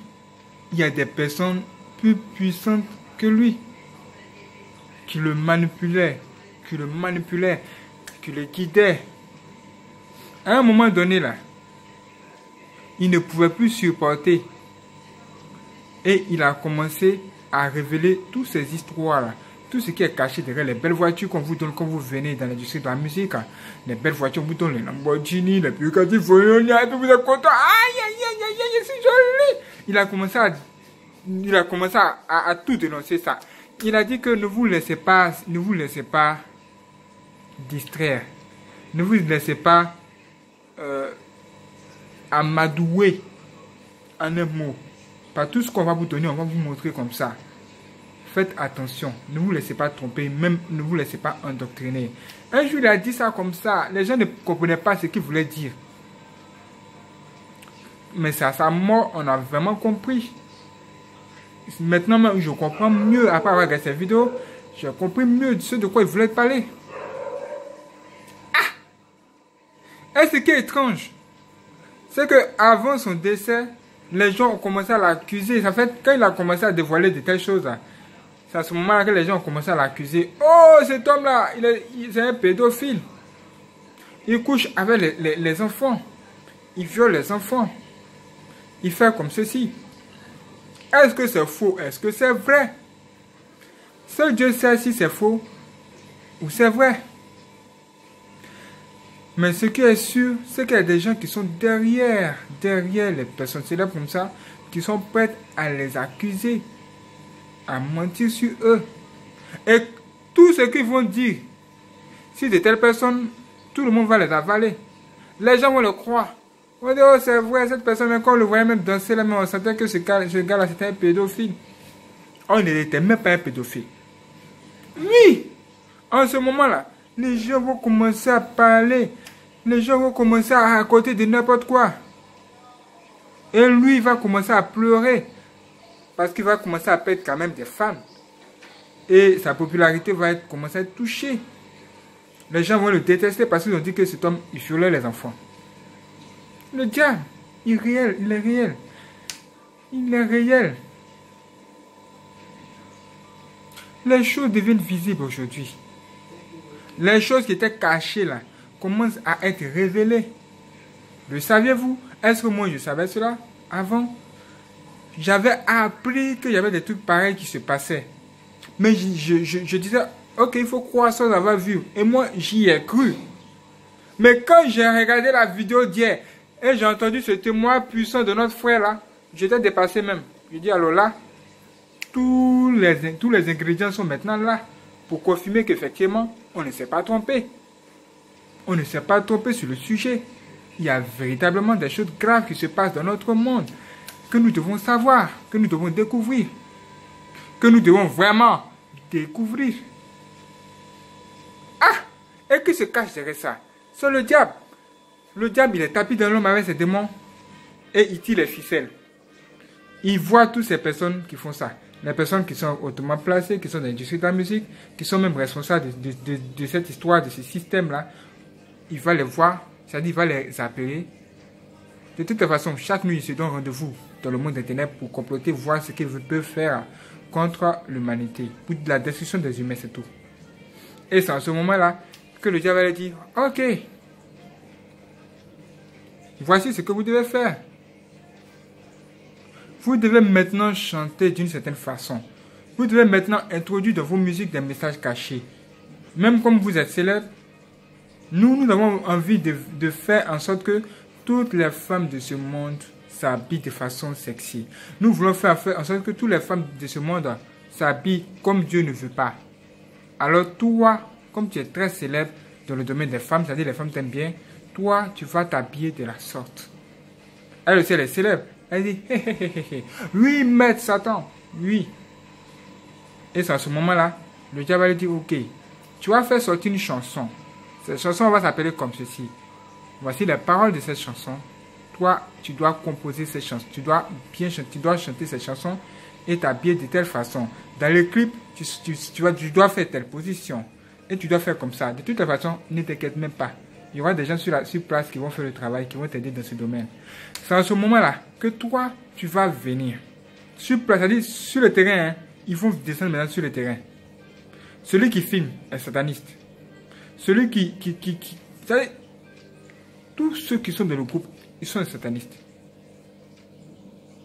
[SPEAKER 1] il y a des personnes plus puissantes que lui qui le manipulaient, qui le manipulaient, qui le guidaient. À un moment donné, là, il ne pouvait plus supporter. Et il a commencé à révéler toutes ces histoires-là. Tout ce qui est caché derrière les belles voitures qu'on vous donne quand vous venez dans l'industrie de la musique. Les belles voitures, on vous donne les Lamborghini, les Bugatti, vous êtes content. Aïe, aïe, aïe, aïe, aïe, c'est joli. Il a commencé à, il a commencé à, tout dénoncer ça. Il a dit que ne vous laissez pas, ne vous laissez pas distraire. Ne vous laissez pas euh, amadouer en un mot. Pas tout ce qu'on va vous donner, on va vous montrer comme ça. Faites attention, ne vous laissez pas tromper, même ne vous laissez pas endoctriner. Un jour, il a dit ça comme ça. Les gens ne comprenaient pas ce qu'il voulait dire. Mais c'est à sa mort, on a vraiment compris. Maintenant, même, je comprends mieux, après avoir regardé cette vidéo, j'ai compris mieux ce de quoi il voulait parler. Ah Et ce qui est étrange, c'est que avant son décès, les gens ont commencé à l'accuser. En fait, quand il a commencé à dévoiler de telles choses, c'est à ce moment-là que les gens ont commencé à l'accuser. Oh, cet homme-là, il est, il un pédophile. Il couche avec les, les, les enfants. Il viole les enfants. Il fait comme ceci. Est-ce que c'est faux? Est-ce que c'est vrai? Seul Dieu sait si c'est faux ou c'est vrai. Mais ce qui est sûr, c'est qu'il y a des gens qui sont derrière, derrière les personnes célèbres comme ça, qui sont prêts à les accuser, à mentir sur eux. Et tout ce qu'ils vont dire, si de telles personnes, tout le monde va les avaler. Les gens vont le croire. On dit, oh, c'est vrai, cette personne, quand on le voyait même danser là, mais on sentait que ce gars-là, c'était un pédophile. On n'était même pas un pédophile. Oui, en ce moment-là, les gens vont commencer à parler les gens vont commencer à raconter de n'importe quoi. Et lui, il va commencer à pleurer. Parce qu'il va commencer à perdre quand même des femmes. Et sa popularité va être, commencer à être touchée. Les gens vont le détester parce qu'ils ont dit que cet homme, il violait les enfants. Le diable, il est réel, il est réel. Il est réel. Les choses deviennent visibles aujourd'hui. Les choses qui étaient cachées là, commence à être révélé. Le saviez-vous? Est-ce que moi je savais cela? Avant J'avais appris qu'il y avait des trucs pareils qui se passaient. Mais je, je, disais, ok, il faut croire sans avoir vu. Et moi, j'y ai cru. Mais quand j'ai regardé la vidéo d'hier et j'ai entendu ce témoin puissant de notre frère là, j'étais dépassé même. Je dis alors là, tous les, tous les ingrédients sont maintenant là pour confirmer qu'effectivement, on ne s'est pas trompé on ne s'est pas trompé sur le sujet. Il y a véritablement des choses graves qui se passent dans notre monde que nous devons savoir, que nous devons découvrir, que nous devons vraiment découvrir. Ah Et qui se cache derrière ça? C'est le diable. Le diable, il est tapis dans l'homme avec ses démons et il tire les ficelles. Il voit toutes ces personnes qui font ça. Les personnes qui sont hautement placées, qui sont dans l'industrie de la musique, qui sont même responsables de, cette histoire, de ce système-là, il va les voir, c'est-à-dire il va les appeler. De toute façon, chaque nuit, il se donne rendez-vous dans le monde ténèbres pour comploter, voir ce qu'il peut faire contre l'humanité, pour la destruction des humains, c'est tout. Et c'est en ce moment-là que le diable va dire, ok, voici ce que vous devez faire. Vous devez maintenant chanter d'une certaine façon. Vous devez maintenant introduire dans vos musiques des messages cachés. Même comme vous êtes célèbre, nous, nous avons envie de, faire en sorte que toutes les femmes de ce monde s'habillent de façon sexy. Nous voulons faire, en sorte que toutes les femmes de ce monde s'habillent comme Dieu ne veut pas. Alors toi, comme tu es très célèbre dans le domaine des femmes, c'est-à-dire les femmes t'aiment bien, toi, tu vas t'habiller de la sorte. Elle aussi, elle est célèbre. Elle dit, hé, hé, hé, oui, maître Satan, oui. Et c'est à ce moment-là, le diable lui dire, ok, tu vas faire sortir une chanson. Cette chanson va s'appeler comme ceci. Voici les paroles de cette chanson. Toi, tu dois composer cette chanson. Tu dois bien chanter, tu dois chanter cette chanson et t'habiller de telle façon. Dans le clip, tu dois faire telle position. Et tu dois faire comme ça. De toute façon, ne t'inquiète même pas. Il y aura des gens sur, la, sur place qui vont faire le travail, qui vont t'aider dans ce domaine. C'est à ce moment-là que toi, tu vas venir. Sur place, c'est-à-dire sur le terrain, hein, ils vont descendre maintenant sur le terrain. Celui qui filme est sataniste. Celui qui... qui, qui, tous ceux qui sont dans le groupe, ils sont satanistes.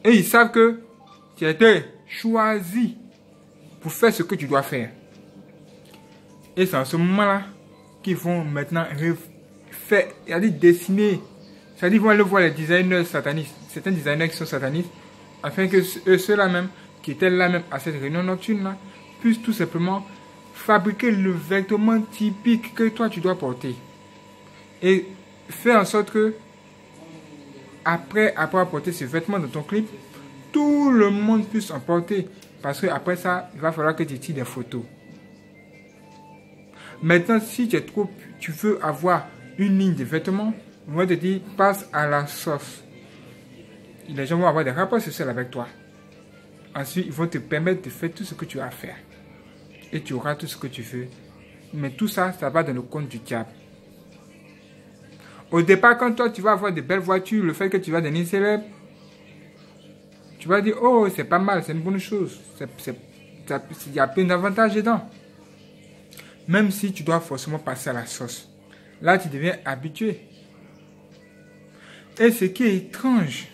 [SPEAKER 1] Et ils savent que tu as été choisi pour faire ce que tu dois faire. Et c'est en ce moment-là qu'ils vont maintenant faire, c'est-à-dire dessiner, c'est-à-dire vont aller voir les designers satanistes, certains designers qui sont satanistes, afin que ceux-là même, qui étaient là même à cette réunion nocturne-là, puissent tout simplement fabriquer le vêtement typique que toi tu dois porter. Et faire en sorte que, après avoir porté ce vêtement dans ton clip, tout le monde puisse en porter. Parce que après ça, il va falloir que tu tires des photos. Maintenant, si tu, es trop, tu veux avoir une ligne de vêtements, on va te dire, passe à la sauce. Les gens vont avoir des rapports sociaux avec toi. Ensuite, ils vont te permettre de faire tout ce que tu as à faire. Et tu auras tout ce que tu veux. Mais tout ça, ça va dans le compte du diable. Au départ, quand toi, tu vas avoir de belles voitures, le fait que tu vas devenir célèbre, tu vas dire, oh, c'est pas mal, c'est une bonne chose. Il y a plein d'avantages dedans. Même si tu dois forcément passer à la sauce. Là, tu deviens habitué. Et ce qui est étrange,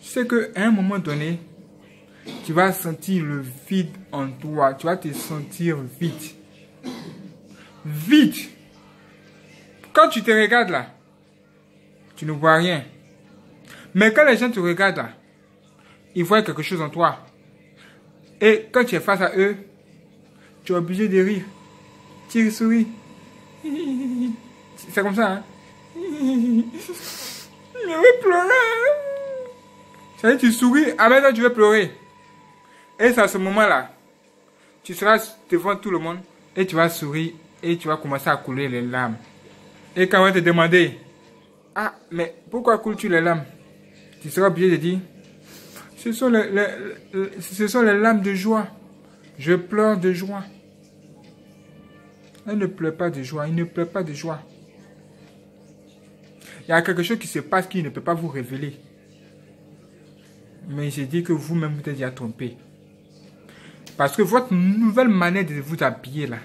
[SPEAKER 1] c'est qu'à un moment donné, tu vas sentir le vide en toi. Tu vas te sentir vide. Vide. Quand tu te regardes là, tu ne vois rien. Mais quand les gens te regardent là, ils voient quelque chose en toi. Et quand tu es face à eux, tu es obligé de rire. Tu souris. C'est comme ça, hein? Je veux pleurer. Ça veut dire, tu souris, ah maintenant tu veux pleurer. Et c'est à ce moment-là, tu seras devant tout le monde et tu vas sourire et tu vas commencer à couler les larmes. Et quand on va te demander, ah, mais pourquoi coules-tu les larmes? Tu seras obligé de dire, ce sont les, ce sont les larmes de joie. Je pleure de joie. Elle ne pleure pas de joie, il ne pleure pas de joie. Il y a quelque chose qui se passe qui ne peut pas vous révéler. Mais j'ai dit que vous-même vous êtes déjà trompé. Parce que votre nouvelle manière de vous habiller là,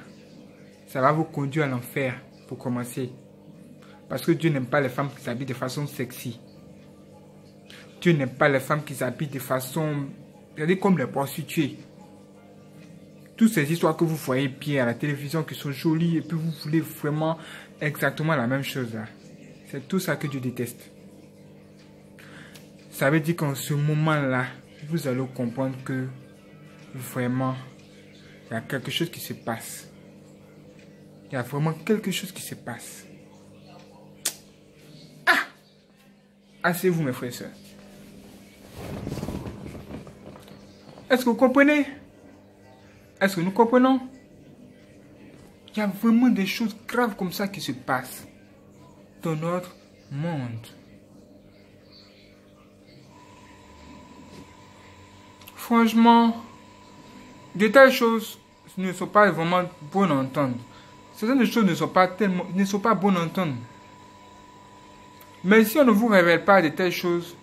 [SPEAKER 1] ça va vous conduire à l'enfer pour commencer. Parce que Dieu n'aime pas les femmes qui s'habillent de façon sexy. Dieu n'aime pas les femmes qui s'habillent de façon, regardez comme les prostituées. Toutes ces histoires que vous voyez bien à la télévision qui sont jolies et puis vous voulez vraiment exactement la même chose là. C'est tout ça que Dieu déteste. Ça veut dire qu'en ce moment-là, vous allez comprendre que vraiment, il y a quelque chose qui se passe. Il y a vraiment quelque chose qui se passe. Ah Asseyez-vous, mes frères et sœurs. Est-ce que vous comprenez? Est-ce que nous comprenons? Il y a vraiment des choses graves comme ça qui se passent dans notre monde. Franchement, de telles choses ne sont pas vraiment bonnes à entendre. Certaines choses ne sont pas tellement, ne sont pas bonnes à entendre. Mais si on ne vous révèle pas de telles choses,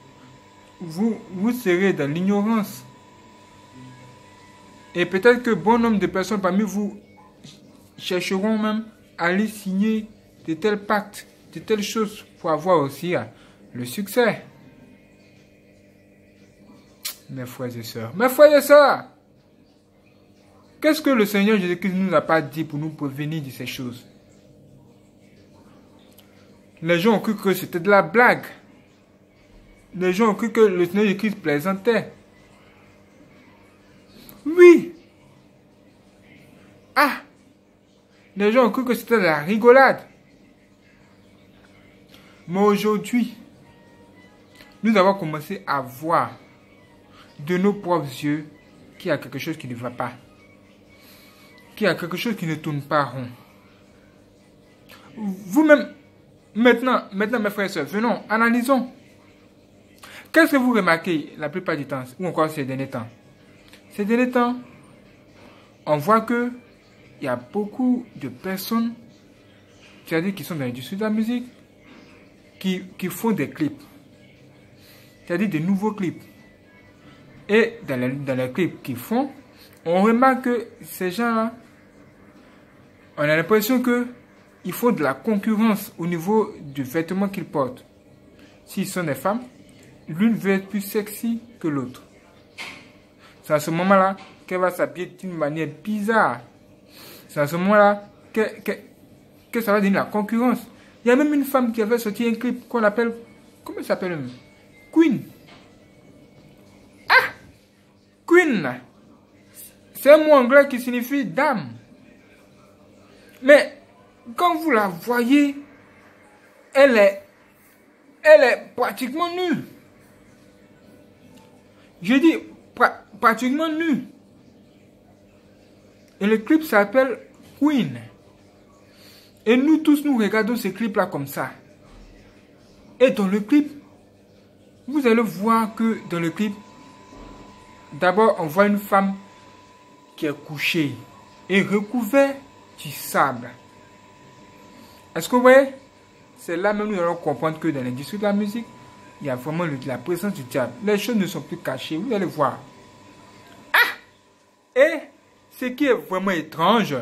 [SPEAKER 1] vous, vous serez dans l'ignorance. Et peut-être que bon nombre de personnes parmi vous chercheront même à aller signer de tels pactes, de telles choses pour avoir aussi hein, le succès. Mes frères et sœurs. Mes frères et sœurs. Qu'est-ce que le Seigneur Jésus-Christ nous a pas dit pour nous prévenir de ces choses? Les gens ont cru que c'était de la blague. Les gens ont cru que le Seigneur Jésus-Christ plaisantait. Oui. Ah. Les gens ont cru que c'était de la rigolade. Mais aujourd'hui, nous avons commencé à voir de nos propres yeux qu'il y a quelque chose qui ne va pas. Qu'il y a quelque chose qui ne tourne pas rond. Vous-même, maintenant, maintenant mes frères et sœurs, venons, analysons. Qu'est-ce que vous remarquez la plupart du temps, ou encore ces derniers temps? Ces derniers temps, on voit que il y a beaucoup de personnes, c'est-à-dire qui sont dans l'industrie de la musique, qui, font des clips. C'est-à-dire des nouveaux clips. Et dans les, dans les clips qu'ils font, on remarque que ces gens-là, on a l'impression que il faut de la concurrence au niveau du vêtement qu'ils portent. S'ils sont des femmes, l'une veut être plus sexy que l'autre. C'est à ce moment-là qu'elle va s'habiller d'une manière bizarre. C'est à ce moment-là que, que, que, ça va donner la concurrence. Il y a même une femme qui avait sorti un clip qu'on appelle, comment elle s'appelle Queen. Ah Queen C'est un mot anglais qui signifie dame. Mais quand vous la voyez, elle est, elle est pratiquement nue. Je dis pratiquement nue. Et le clip s'appelle Queen. Et nous tous, nous regardons ces clips-là comme ça. Et dans le clip, vous allez voir que dans le clip, d'abord, on voit une femme qui est couchée et recouverte du sable. Est-ce que vous voyez? C'est là même nous allons comprendre que dans l'industrie de la musique, il y a vraiment la présence du diable. Les choses ne sont plus cachées, vous allez voir. Et ce qui est vraiment étrange,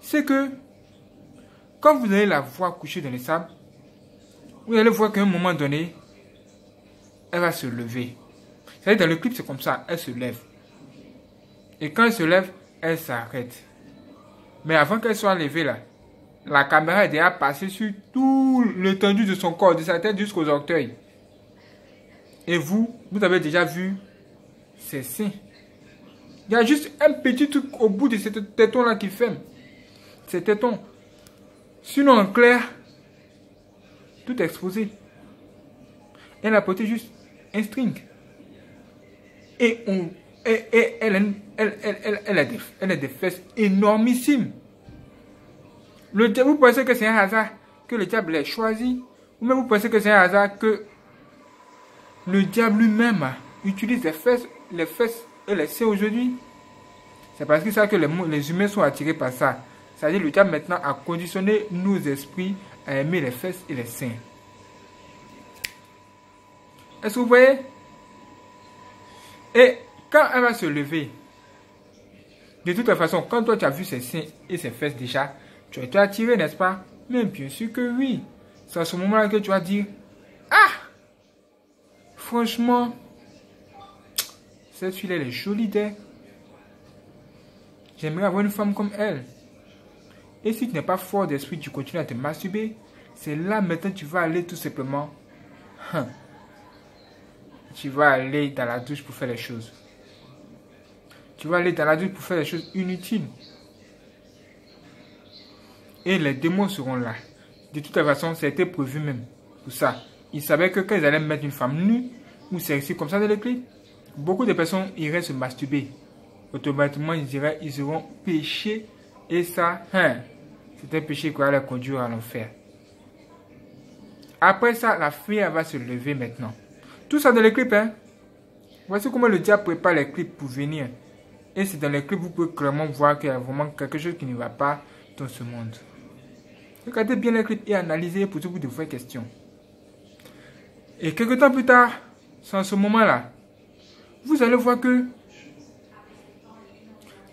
[SPEAKER 1] c'est que quand vous allez la voir coucher dans le sable, vous allez voir qu'à un moment donné, elle va se lever. Vous savez, dans le clip, c'est comme ça, elle se lève. Et quand elle se lève, elle s'arrête. Mais avant qu'elle soit levée là, la caméra est déjà passée sur tout l'étendue de son corps, de sa tête jusqu'aux orteils. Et vous, vous avez déjà vu ses seins. Il y a juste un petit truc au bout de ce téton-là qui fait. C'est téton. Sinon, en clair, tout exposé. Elle a porté juste un string. Et, on, et, et elle, elle, elle, elle, a des, elle a des fesses énormissimes. Le, vous pensez que c'est un hasard que le diable l'ait choisi Ou même vous pensez que c'est un hasard que le diable lui-même utilise les fesses, les fesses et les seins aujourd'hui C'est parce que ça que les, les humains sont attirés par ça. C'est-à-dire le diable maintenant a conditionné nos esprits à aimer les fesses et les seins. Est-ce que vous voyez? Et quand elle va se lever, de toute façon, quand toi tu as vu ses seins et ses fesses déjà, tu as été attiré, n'est-ce pas? Mais bien sûr que oui. C'est à ce moment-là que tu vas dire Ah Franchement, fille, elle est jolie d'elle. J'aimerais avoir une femme comme elle. Et si tu n'es pas fort d'esprit, tu continues à te masturber, c'est là maintenant tu vas aller tout simplement. Hein, tu vas aller dans la douche pour faire les choses. Tu vas aller dans la douche pour faire les choses inutiles. Et les démons seront là. De toute façon, c'était prévu même pour ça. Ils savaient que quand ils allaient mettre une femme nue ou sexy comme ça dans clips, beaucoup de personnes iraient se masturber. Automatiquement, ils, iraient, ils seront péchés. Et ça, hein, c'est un péché qui va les conduire à l'enfer. Après ça, la fille va se lever maintenant. Tout ça dans les clips. Hein. Voici comment le diable prépare les clips pour venir. Et c'est dans les clips vous pouvez clairement voir qu'il y a vraiment quelque chose qui ne va pas dans ce monde. Regardez bien les clips et analysez et posez-vous de vraies questions. Et quelques temps plus tard, c'est en ce moment-là, vous allez voir que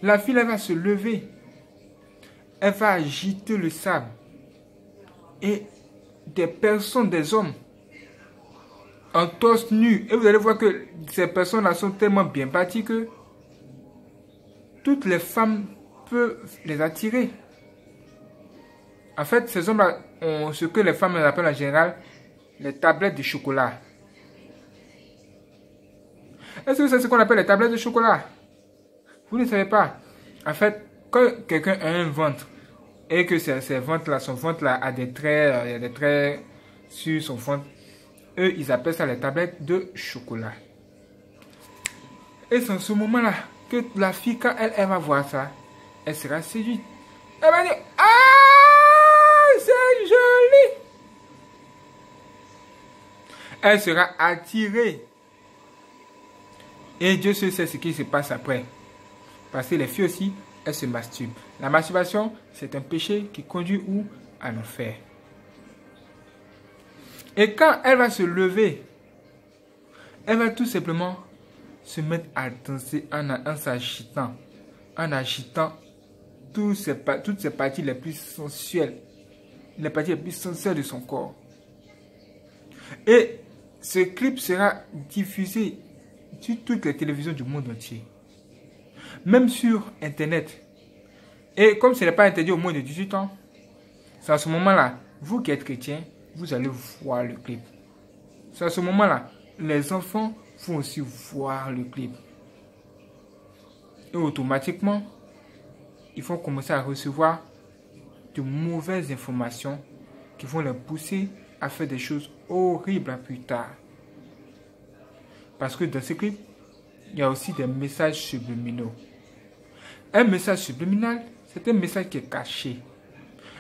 [SPEAKER 1] la fille va se lever. Elle va agiter le sable. Et des personnes, des hommes, en torse nu. Et vous allez voir que ces personnes-là sont tellement bien bâties que toutes les femmes peuvent les attirer. En fait, ces hommes-là ont ce que les femmes appellent en général les tablettes de chocolat. Est-ce que c'est ce qu'on appelle les tablettes de chocolat? Vous ne savez pas. En fait, quand quelqu'un a un ventre et que ces, ventres-là, son ventre-là a des traits, euh, il y a des traits sur son ventre, eux, ils appellent ça les tablettes de chocolat. Et c'est en ce moment-là que la fille, quand elle, elle va voir ça, elle sera séduite. Elle va dire, ah, c'est joli. Elle sera attirée. Et Dieu seul sait ce qui se passe après. Parce que les filles aussi, elles se masturbent. La masturbation, c'est un péché qui conduit où? À l'enfer. Et quand elle va se lever, elle va tout simplement se mettre à danser en, en s'agitant, en agitant toutes ces, toutes ces parties les plus sensuelles, les parties les plus sensuelles de son corps. Et ce clip sera diffusé sur toutes les télévisions du monde entier. Même sur Internet. Et comme ce n'est pas interdit au moins de 18 ans, c'est à ce moment-là, vous qui êtes chrétien, vous allez voir le clip. C'est à ce moment-là, les enfants vont aussi voir le clip. Et automatiquement, ils vont commencer à recevoir de mauvaises informations qui vont les pousser à faire des choses horribles plus tard. Parce que dans ce clip, il y a aussi des messages subliminaux. Un message subliminal, c'est un message qui est caché.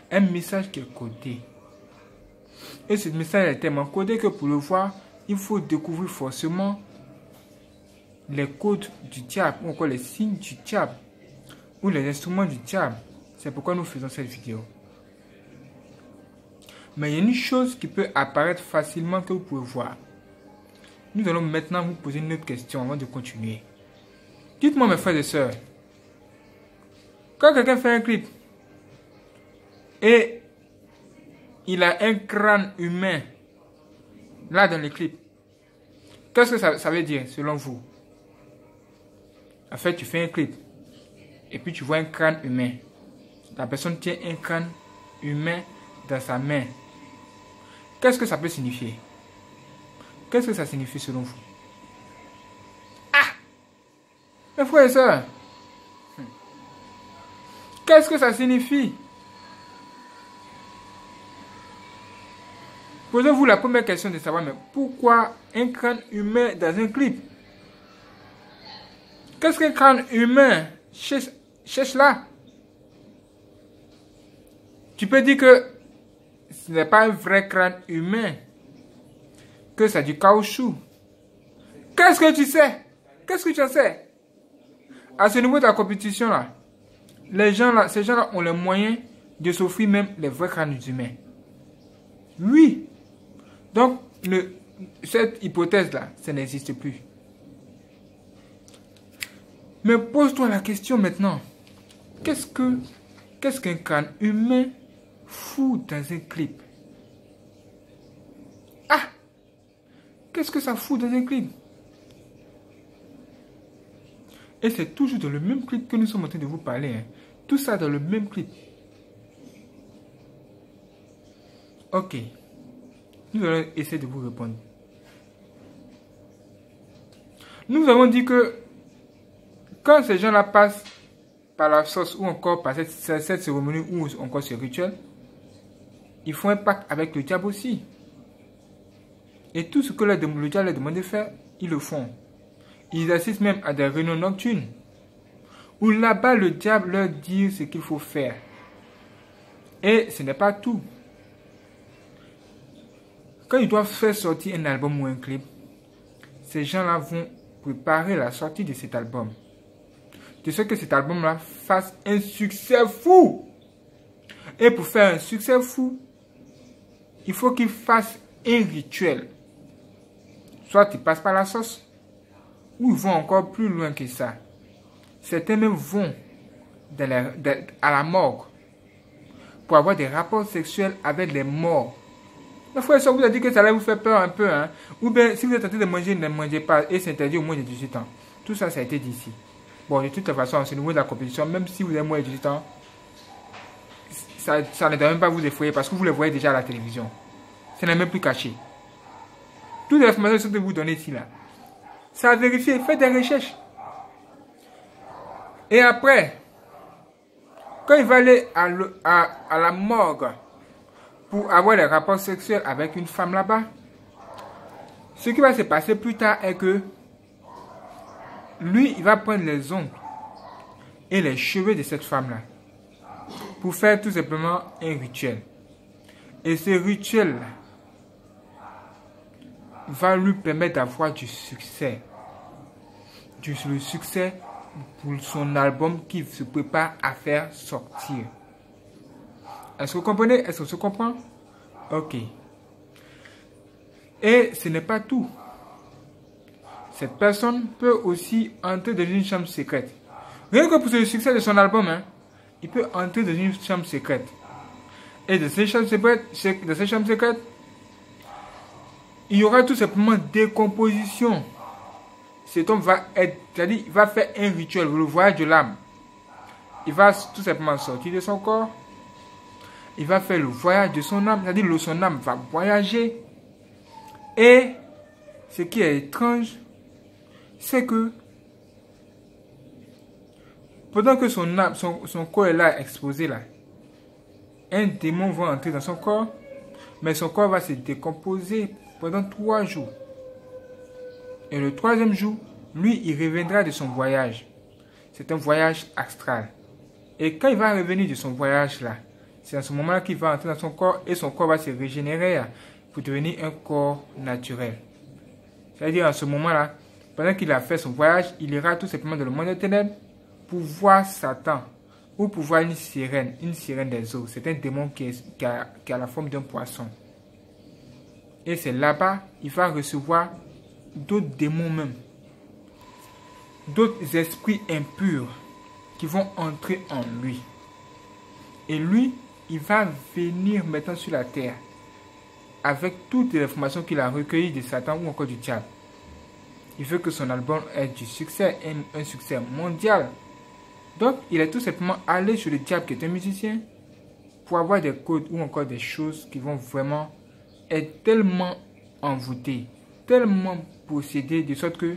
[SPEAKER 1] Un message qui est codé. Et ce message est tellement codé que pour le voir, il faut découvrir forcément les codes du diable ou encore les signes du diable ou les instruments du diable. C'est pourquoi nous faisons cette vidéo. Mais il y a une chose qui peut apparaître facilement que vous pouvez voir. Nous allons maintenant vous poser une autre question avant de continuer. Dites-moi mes frères et sœurs, quand quelqu'un fait un clip et il a un crâne humain là dans le clip, qu'est-ce que ça, ça veut dire selon vous? En fait, tu fais un clip et puis tu vois un crâne humain. La personne tient un crâne humain dans sa main. Qu'est-ce que ça peut signifier? Qu'est-ce que ça signifie selon vous? Ah! Mes frères et sœurs, qu'est-ce que ça signifie? Posez-vous la première question de savoir, mais pourquoi un crâne humain dans un clip? Qu'est-ce qu'un crâne humain cherche, cherche là? Tu peux dire que ce n'est pas un vrai crâne humain, que c'est du caoutchouc. Qu'est-ce que tu sais? Qu'est-ce que tu sais? À ce niveau de la compétition là, les gens là, ces gens-là ont les moyens de s'offrir même les vrais crânes humains. Oui. Donc, cette hypothèse-là, ça n'existe plus. Mais pose-toi la question maintenant. Qu'est-ce que qu'est-ce qu'un crâne humain fout dans un clip? Qu'est-ce que ça fout dans un clip? Et c'est toujours dans le même clip que nous sommes en train de vous parler. Hein. Tout ça dans le même clip. Ok. Nous allons essayer de vous répondre. Nous avons dit que quand ces gens-là passent par la sauce ou encore par cette, cette cérémonie ou encore ce rituel, ils font un pacte avec le diable aussi. Et tout ce que le diable leur demande de faire, ils le font. Ils assistent même à des réunions nocturnes. Où là-bas, le diable leur dit ce qu'il faut faire. Et ce n'est pas tout. Quand ils doivent faire sortir un album ou un clip, ces gens-là vont préparer la sortie de cet album. De ce que cet album-là fasse un succès fou. Et pour faire un succès fou, il faut qu'ils fassent un rituel. Soit ils passent par la sauce, ou ils vont encore plus loin que ça. Certains même vont à la morgue pour avoir des rapports sexuels avec les morts. La fois, ça vous a dit que ça allait vous faire peur un peu. Hein? Ou bien, si vous êtes en train de manger, ne mangez pas. Et c'est interdit au moins de 18 ans. Tout ça, ça a été dit ici. Bon, de toute façon, c'est au niveau de la compétition. Même si vous avez moins de 18 ans, ça, ça ne doit même pas vous effrayer parce que vous le voyez déjà à la télévision. Ce n'est même plus caché. Toutes les informations que je vous donner ici, là. Ça a vérifié. Faites des recherches. Et après, quand il va aller à, à, la morgue pour avoir des rapports sexuels avec une femme là-bas, ce qui va se passer plus tard est que lui, il va prendre les ongles et les cheveux de cette femme-là pour faire tout simplement un rituel. Et ce rituel va lui permettre d'avoir du succès. du succès pour son album qu'il se prépare à faire sortir. Est-ce que vous comprenez? Est-ce que se comprend Ok. Et ce n'est pas tout. Cette personne peut aussi entrer dans une chambre secrète. Rien que pour le succès de son album, hein, il peut entrer dans une chambre secrète. Et de ces chambres secrètes, de ces chambres secrètes il y aura tout simplement décomposition. Cet homme va être, c'est-à-dire, il va faire un rituel, le voyage de l'âme. Il va tout simplement sortir de son corps. Il va faire le voyage de son âme, c'est-à-dire son âme va voyager. Et ce qui est étrange, c'est que pendant que son âme, son, son corps est là exposé là, un démon va entrer dans son corps, mais son corps va se décomposer pendant trois jours. Et le troisième jour, lui, il reviendra de son voyage. C'est un voyage astral. Et quand il va revenir de son voyage là, c'est à ce moment-là qu'il va entrer dans son corps et son corps va se régénérer pour devenir un corps naturel. C'est-à-dire à ce moment-là, pendant qu'il a fait son voyage, il ira tout simplement dans le monde des ténèbres pour voir Satan ou pour voir une sirène, une sirène des eaux. C'est un démon qui, qui a la forme d'un poisson. Et c'est là-bas, il va recevoir d'autres démons même. D'autres esprits impurs qui vont entrer en lui. Et lui, il va venir maintenant sur la terre avec toutes les informations qu'il a recueillies de Satan ou encore du diable. Il veut que son album ait du succès, un, un succès mondial. Donc, il est tout simplement allé sur le diable qui est un musicien pour avoir des codes ou encore des choses qui vont vraiment est tellement envoûté, tellement possédé, de sorte que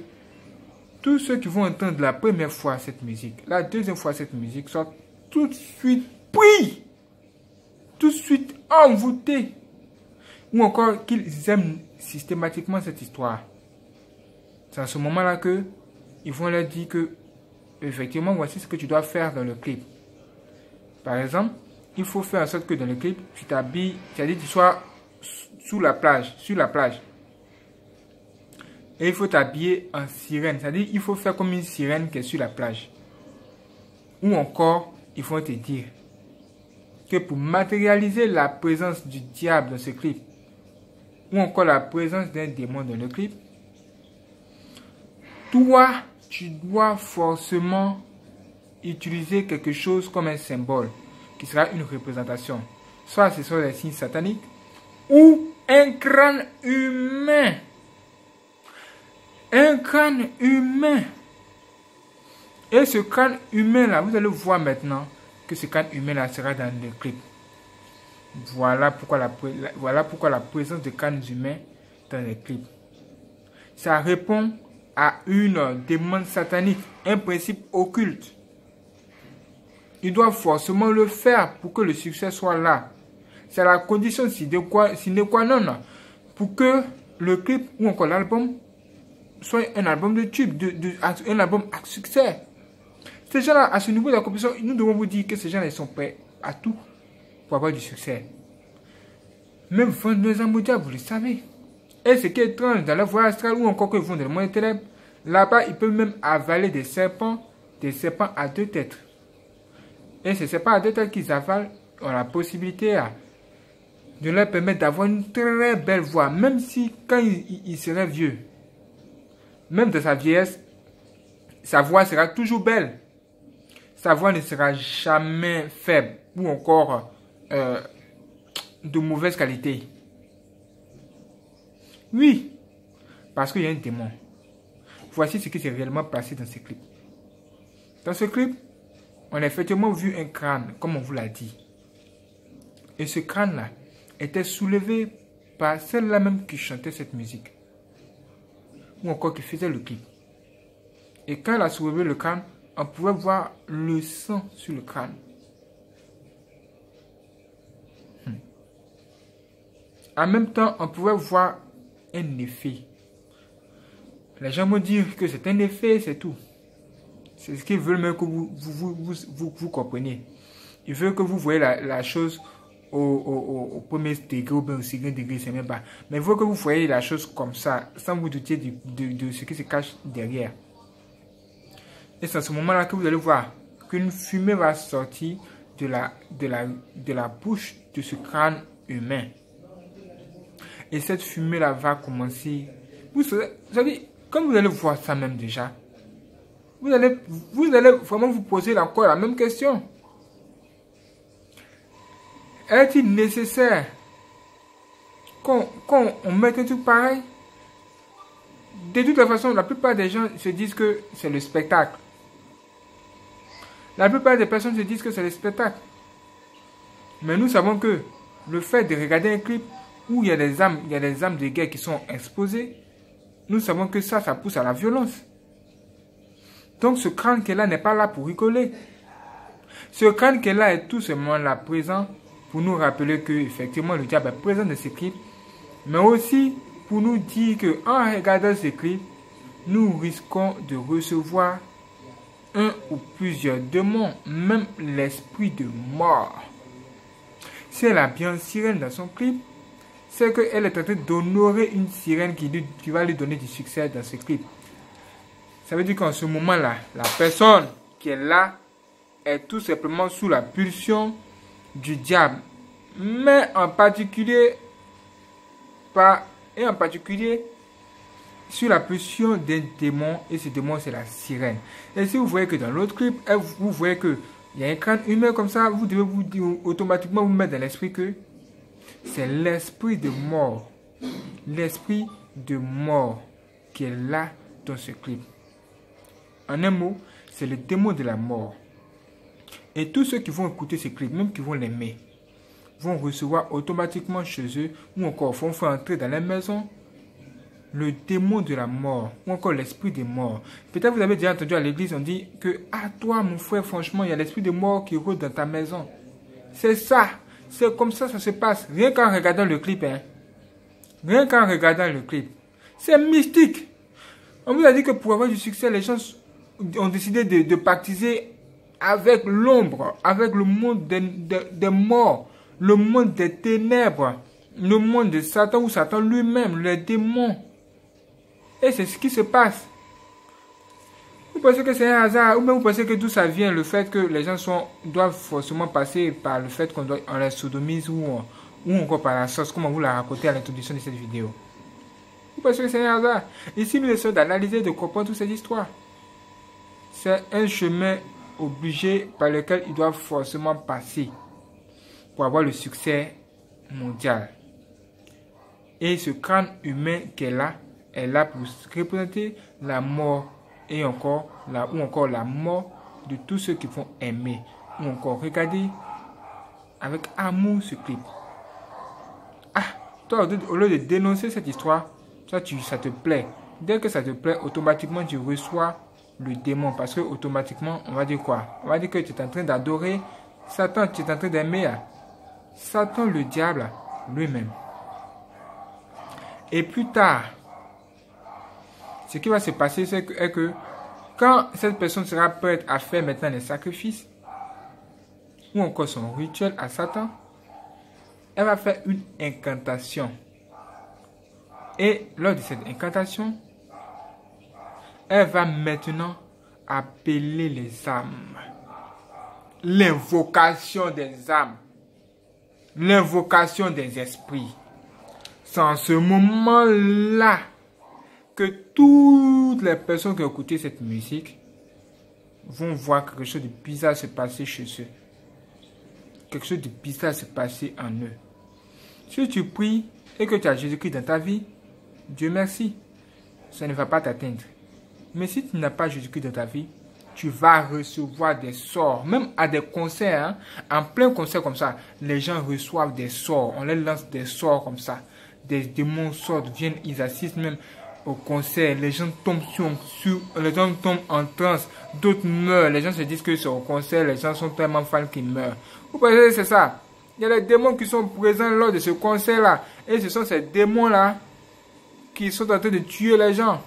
[SPEAKER 1] tous ceux qui vont entendre la première fois cette musique, la deuxième fois cette musique, sont tout de suite pris, tout de suite envoûtés, ou encore qu'ils aiment systématiquement cette histoire. C'est à ce moment-là que ils vont leur dire que, effectivement, voici ce que tu dois faire dans le clip. Par exemple, il faut faire en sorte que dans le clip, tu t'habilles, c'est-à-dire tu sois sous la plage, sur la plage. Et il faut t'habiller en sirène, c'est-à-dire il faut faire comme une sirène qui est sur la plage. Ou encore, il faut te dire que pour matérialiser la présence du diable dans ce clip, ou encore la présence d'un démon dans le clip, toi, tu dois forcément utiliser quelque chose comme un symbole qui sera une représentation. Soit ce sont les signes sataniques, ou un crâne humain. Un crâne humain. Et ce crâne humain-là, vous allez voir maintenant que ce crâne humain-là sera dans le clip. Voilà pourquoi la, voilà pourquoi la présence de crânes humains dans les clips. Ça répond à une demande satanique, un principe occulte. Il doit forcément le faire pour que le succès soit là. C'est la condition sine qua non pour que le clip ou encore l'album soit un album de tube, de, un album à succès. Ces gens-là, à ce niveau de la compétition, nous devons vous dire que ces gens-là sont prêts à tout pour avoir du succès. Même vendeurs ans mondial, vous le savez. Et ce qui est étrange dans la voie astrale ou encore que vont dans le monde ténèbres, là-bas, ils peuvent même avaler des serpents, des serpents à deux têtes. Et ces serpents à deux têtes qu'ils avalent ont la possibilité à de leur permettre d'avoir une très belle voix, même si quand il, serait vieux, même de sa vieillesse, sa voix sera toujours belle. Sa voix ne sera jamais faible ou encore euh, de mauvaise qualité. Oui, parce qu'il y a un démon. Voici ce qui s'est réellement passé dans ce clip. Dans ce clip, on a effectivement vu un crâne, comme on vous l'a dit. Et ce crâne-là, était soulevé par celle-là même qui chantait cette musique. Ou encore qui faisait le clip. Et quand elle a soulevé le crâne, on pouvait voir le sang sur le crâne. Hmm. En même temps, on pouvait voir un effet. Les gens me disent que c'est un effet, c'est tout. C'est ce qu'ils veulent que vous, compreniez. Ils veulent que vous voyez la chose au, premier degré ou au second degré, c'est même pas. Mais il faut que vous voyez la chose comme ça, sans vous douter de, ce qui se cache derrière. Et c'est à ce moment-là que vous allez voir qu'une fumée va sortir de la, de, la, de la bouche de ce crâne humain. Et cette fumée-là va commencer. Vous savez, comme vous allez voir ça même déjà, vous allez, vous allez vraiment vous poser encore la même question. Est-il nécessaire qu'on mette un truc pareil? De toute façon, la plupart des gens se disent que c'est le spectacle. La plupart des personnes se disent que c'est le spectacle. Mais nous savons que le fait de regarder un clip où il y a des âmes, il y a des âmes de guerre qui sont exposées, nous savons que ça, ça pousse à la violence. Donc ce crâne est là n'est pas là pour rigoler. Ce crâne est là est tout simplement là présent pour nous rappeler que effectivement le diable est présent dans ces clips, mais aussi pour nous dire que en regardant ces clips, nous risquons de recevoir un ou plusieurs démons, même l'esprit de mort. Si elle a bien sirène dans son clip, c'est qu'elle est en train d'honorer une sirène qui, qui va lui donner du succès dans ce clip. Ça veut dire qu'en ce moment-là, la personne qui est là est tout simplement sous la pulsion du diable. Mais en particulier, pas, et en particulier, sur la pulsion d'un démon, et ce démon c'est la sirène. Et si vous voyez que dans l'autre clip, vous voyez que il y a un crâne humain comme ça, vous devez vous dire, automatiquement vous mettre dans l'esprit que c'est l'esprit de mort. L'esprit de mort qui est là dans ce clip. En un mot, c'est le démon de la mort. Et tous ceux qui vont écouter ce clip, même qui vont l'aimer, vont recevoir automatiquement chez eux ou encore vont faire entrer dans la maison le démon de la mort ou encore l'esprit de mort. Peut-être vous avez déjà entendu à l'église, on dit que, ah toi mon frère, franchement, il y a l'esprit de mort qui rôde dans ta maison. C'est ça. C'est comme ça ça se passe. Rien qu'en regardant le clip. Hein. Rien qu'en regardant le clip. C'est mystique. On vous a dit que pour avoir du succès, les gens ont décidé de, pactiser avec l'ombre, avec le monde des, morts, le monde des ténèbres, le monde de Satan ou Satan lui-même, les démons. Et c'est ce qui se passe. Vous pensez que c'est un hasard ou même vous pensez que d'où ça vient le fait que les gens sont, doivent forcément passer par le fait qu'on les sodomise ou, ou encore par la sauce, comme on vous l'a raconté à l'introduction de cette vidéo. Vous pensez que c'est un hasard? Ici, nous essayons d'analyser, de comprendre toute cette histoire. C'est un chemin obligé par lequel ils doivent forcément passer pour avoir le succès mondial. Et ce crâne humain qu'elle a est là pour représenter la mort et encore la, ou encore la mort de tous ceux qui vont aimer ou encore regarder avec amour ce clip. Ah, toi, au lieu de dénoncer cette histoire, toi, tu, ça te plaît. Dès que ça te plaît, automatiquement, tu reçois le démon. Parce que automatiquement, on va dire quoi? On va dire que tu es en train d'adorer Satan, tu es en train d'aimer Satan, le diable, lui-même. Et plus tard, ce qui va se passer, c'est que, quand cette personne sera prête à faire maintenant les sacrifices, ou encore son rituel à Satan, elle va faire une incantation. Et lors de cette incantation, elle va maintenant appeler les âmes. L'invocation des âmes. L'invocation des esprits. C'est en ce moment-là que toutes les personnes qui ont écouté cette musique vont voir quelque chose de bizarre se passer chez eux. Quelque chose de bizarre se passer en eux. Si tu pries et que tu as Jésus-Christ dans ta vie, Dieu merci, ça ne va pas t'atteindre. Mais si tu n'as pas Jésus-Christ dans ta vie, tu vas recevoir des sorts. Même à des concerts, hein. en plein concert comme ça, les gens reçoivent des sorts. On les lance des sorts comme ça. Des démons sortent, viennent, ils assistent même au concert. Les gens tombent sur, les gens tombent en transe. D'autres meurent. Les gens se disent que c'est au concert, les gens sont tellement fans qu'ils meurent. Vous pensez c'est ça? Il y a des démons qui sont présents lors de ce concert-là. Et ce sont ces démons-là qui sont en train de tuer les gens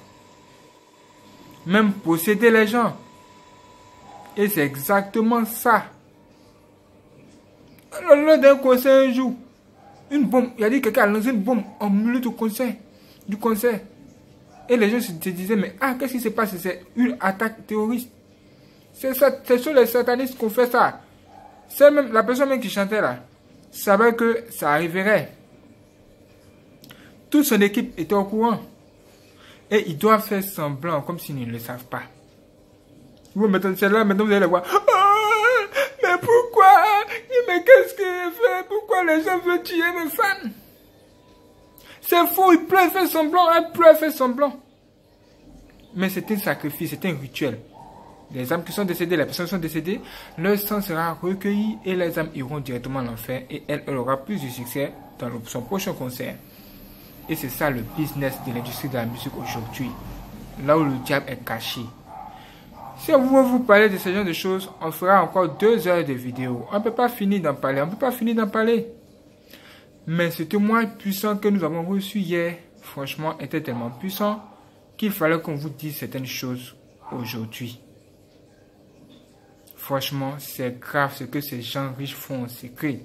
[SPEAKER 1] même posséder les gens. Et c'est exactement ça. Lors d'un concert un jour, une bombe, il y a dit quelqu'un a lancé une bombe en milieu du concert. Du concert. Et les gens se disaient, mais ah, qu'est-ce qui se passe? C'est une attaque terroriste. C'est sur les satanistes qu'on fait ça. C'est même la personne même qui chantait là savait que ça arriverait. Toute son équipe était au courant. Et ils doivent faire semblant comme s'ils ne le savent pas. Vous maintenant, c'est là, maintenant vous allez le voir. Ah, mais pourquoi? Mais qu'est-ce qu'il fait Pourquoi les gens veulent tuer mes fans C'est faux, ils peuvent faire semblant, ils peuvent faire semblant. Mais c'est un sacrifice, c'est un rituel. Les âmes qui sont décédées, les personnes qui sont décédées, leur sang sera recueilli et les âmes iront directement à l'enfer et elle, aura plus de succès dans son prochain concert. Et c'est ça le business de l'industrie de la musique aujourd'hui. Là où le diable est caché. Si on veut vous parler de ce genre de choses, on fera encore deux heures de vidéo. On ne peut pas finir d'en parler. On peut pas finir d'en parler. Mais ce témoin puissant que nous avons reçu hier, franchement, était tellement puissant qu'il fallait qu'on vous dise certaines choses aujourd'hui. Franchement, c'est grave ce que ces gens riches font en secret.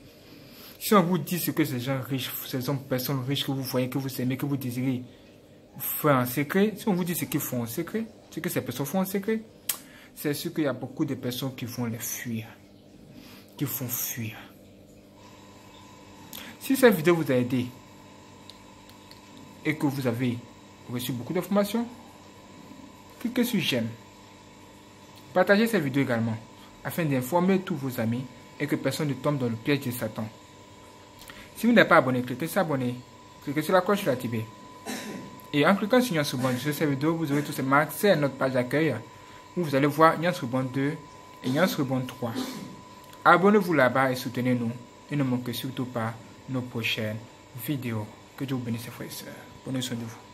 [SPEAKER 1] Si on vous dit ce que ces gens riches, ces personnes riches que vous voyez, que vous aimez, que vous désirez faire en secret, si on vous dit ce qu'ils font en secret, ce que ces personnes font en secret, c'est sûr qu'il y a beaucoup de personnes qui vont les fuir, qui font fuir. Si cette vidéo vous a aidé et que vous avez reçu beaucoup d'informations, cliquez sur j'aime. Partagez cette vidéo également afin d'informer tous vos amis et que personne ne tombe dans le piège de Satan. Si vous n'êtes pas abonné, cliquez sur abonner, cliquez sur la cloche de activer. Et en cliquant sur Nyans sur cette vidéo, vous aurez tous ces accès à notre page d'accueil où vous allez voir Nyans Ruban 2 et Nyans Ruban 3. Abonnez-vous là-bas et soutenez-nous et ne manquez surtout pas nos prochaines vidéos. Que Dieu vous bénisse, frères et sœurs. Prenez soin de vous.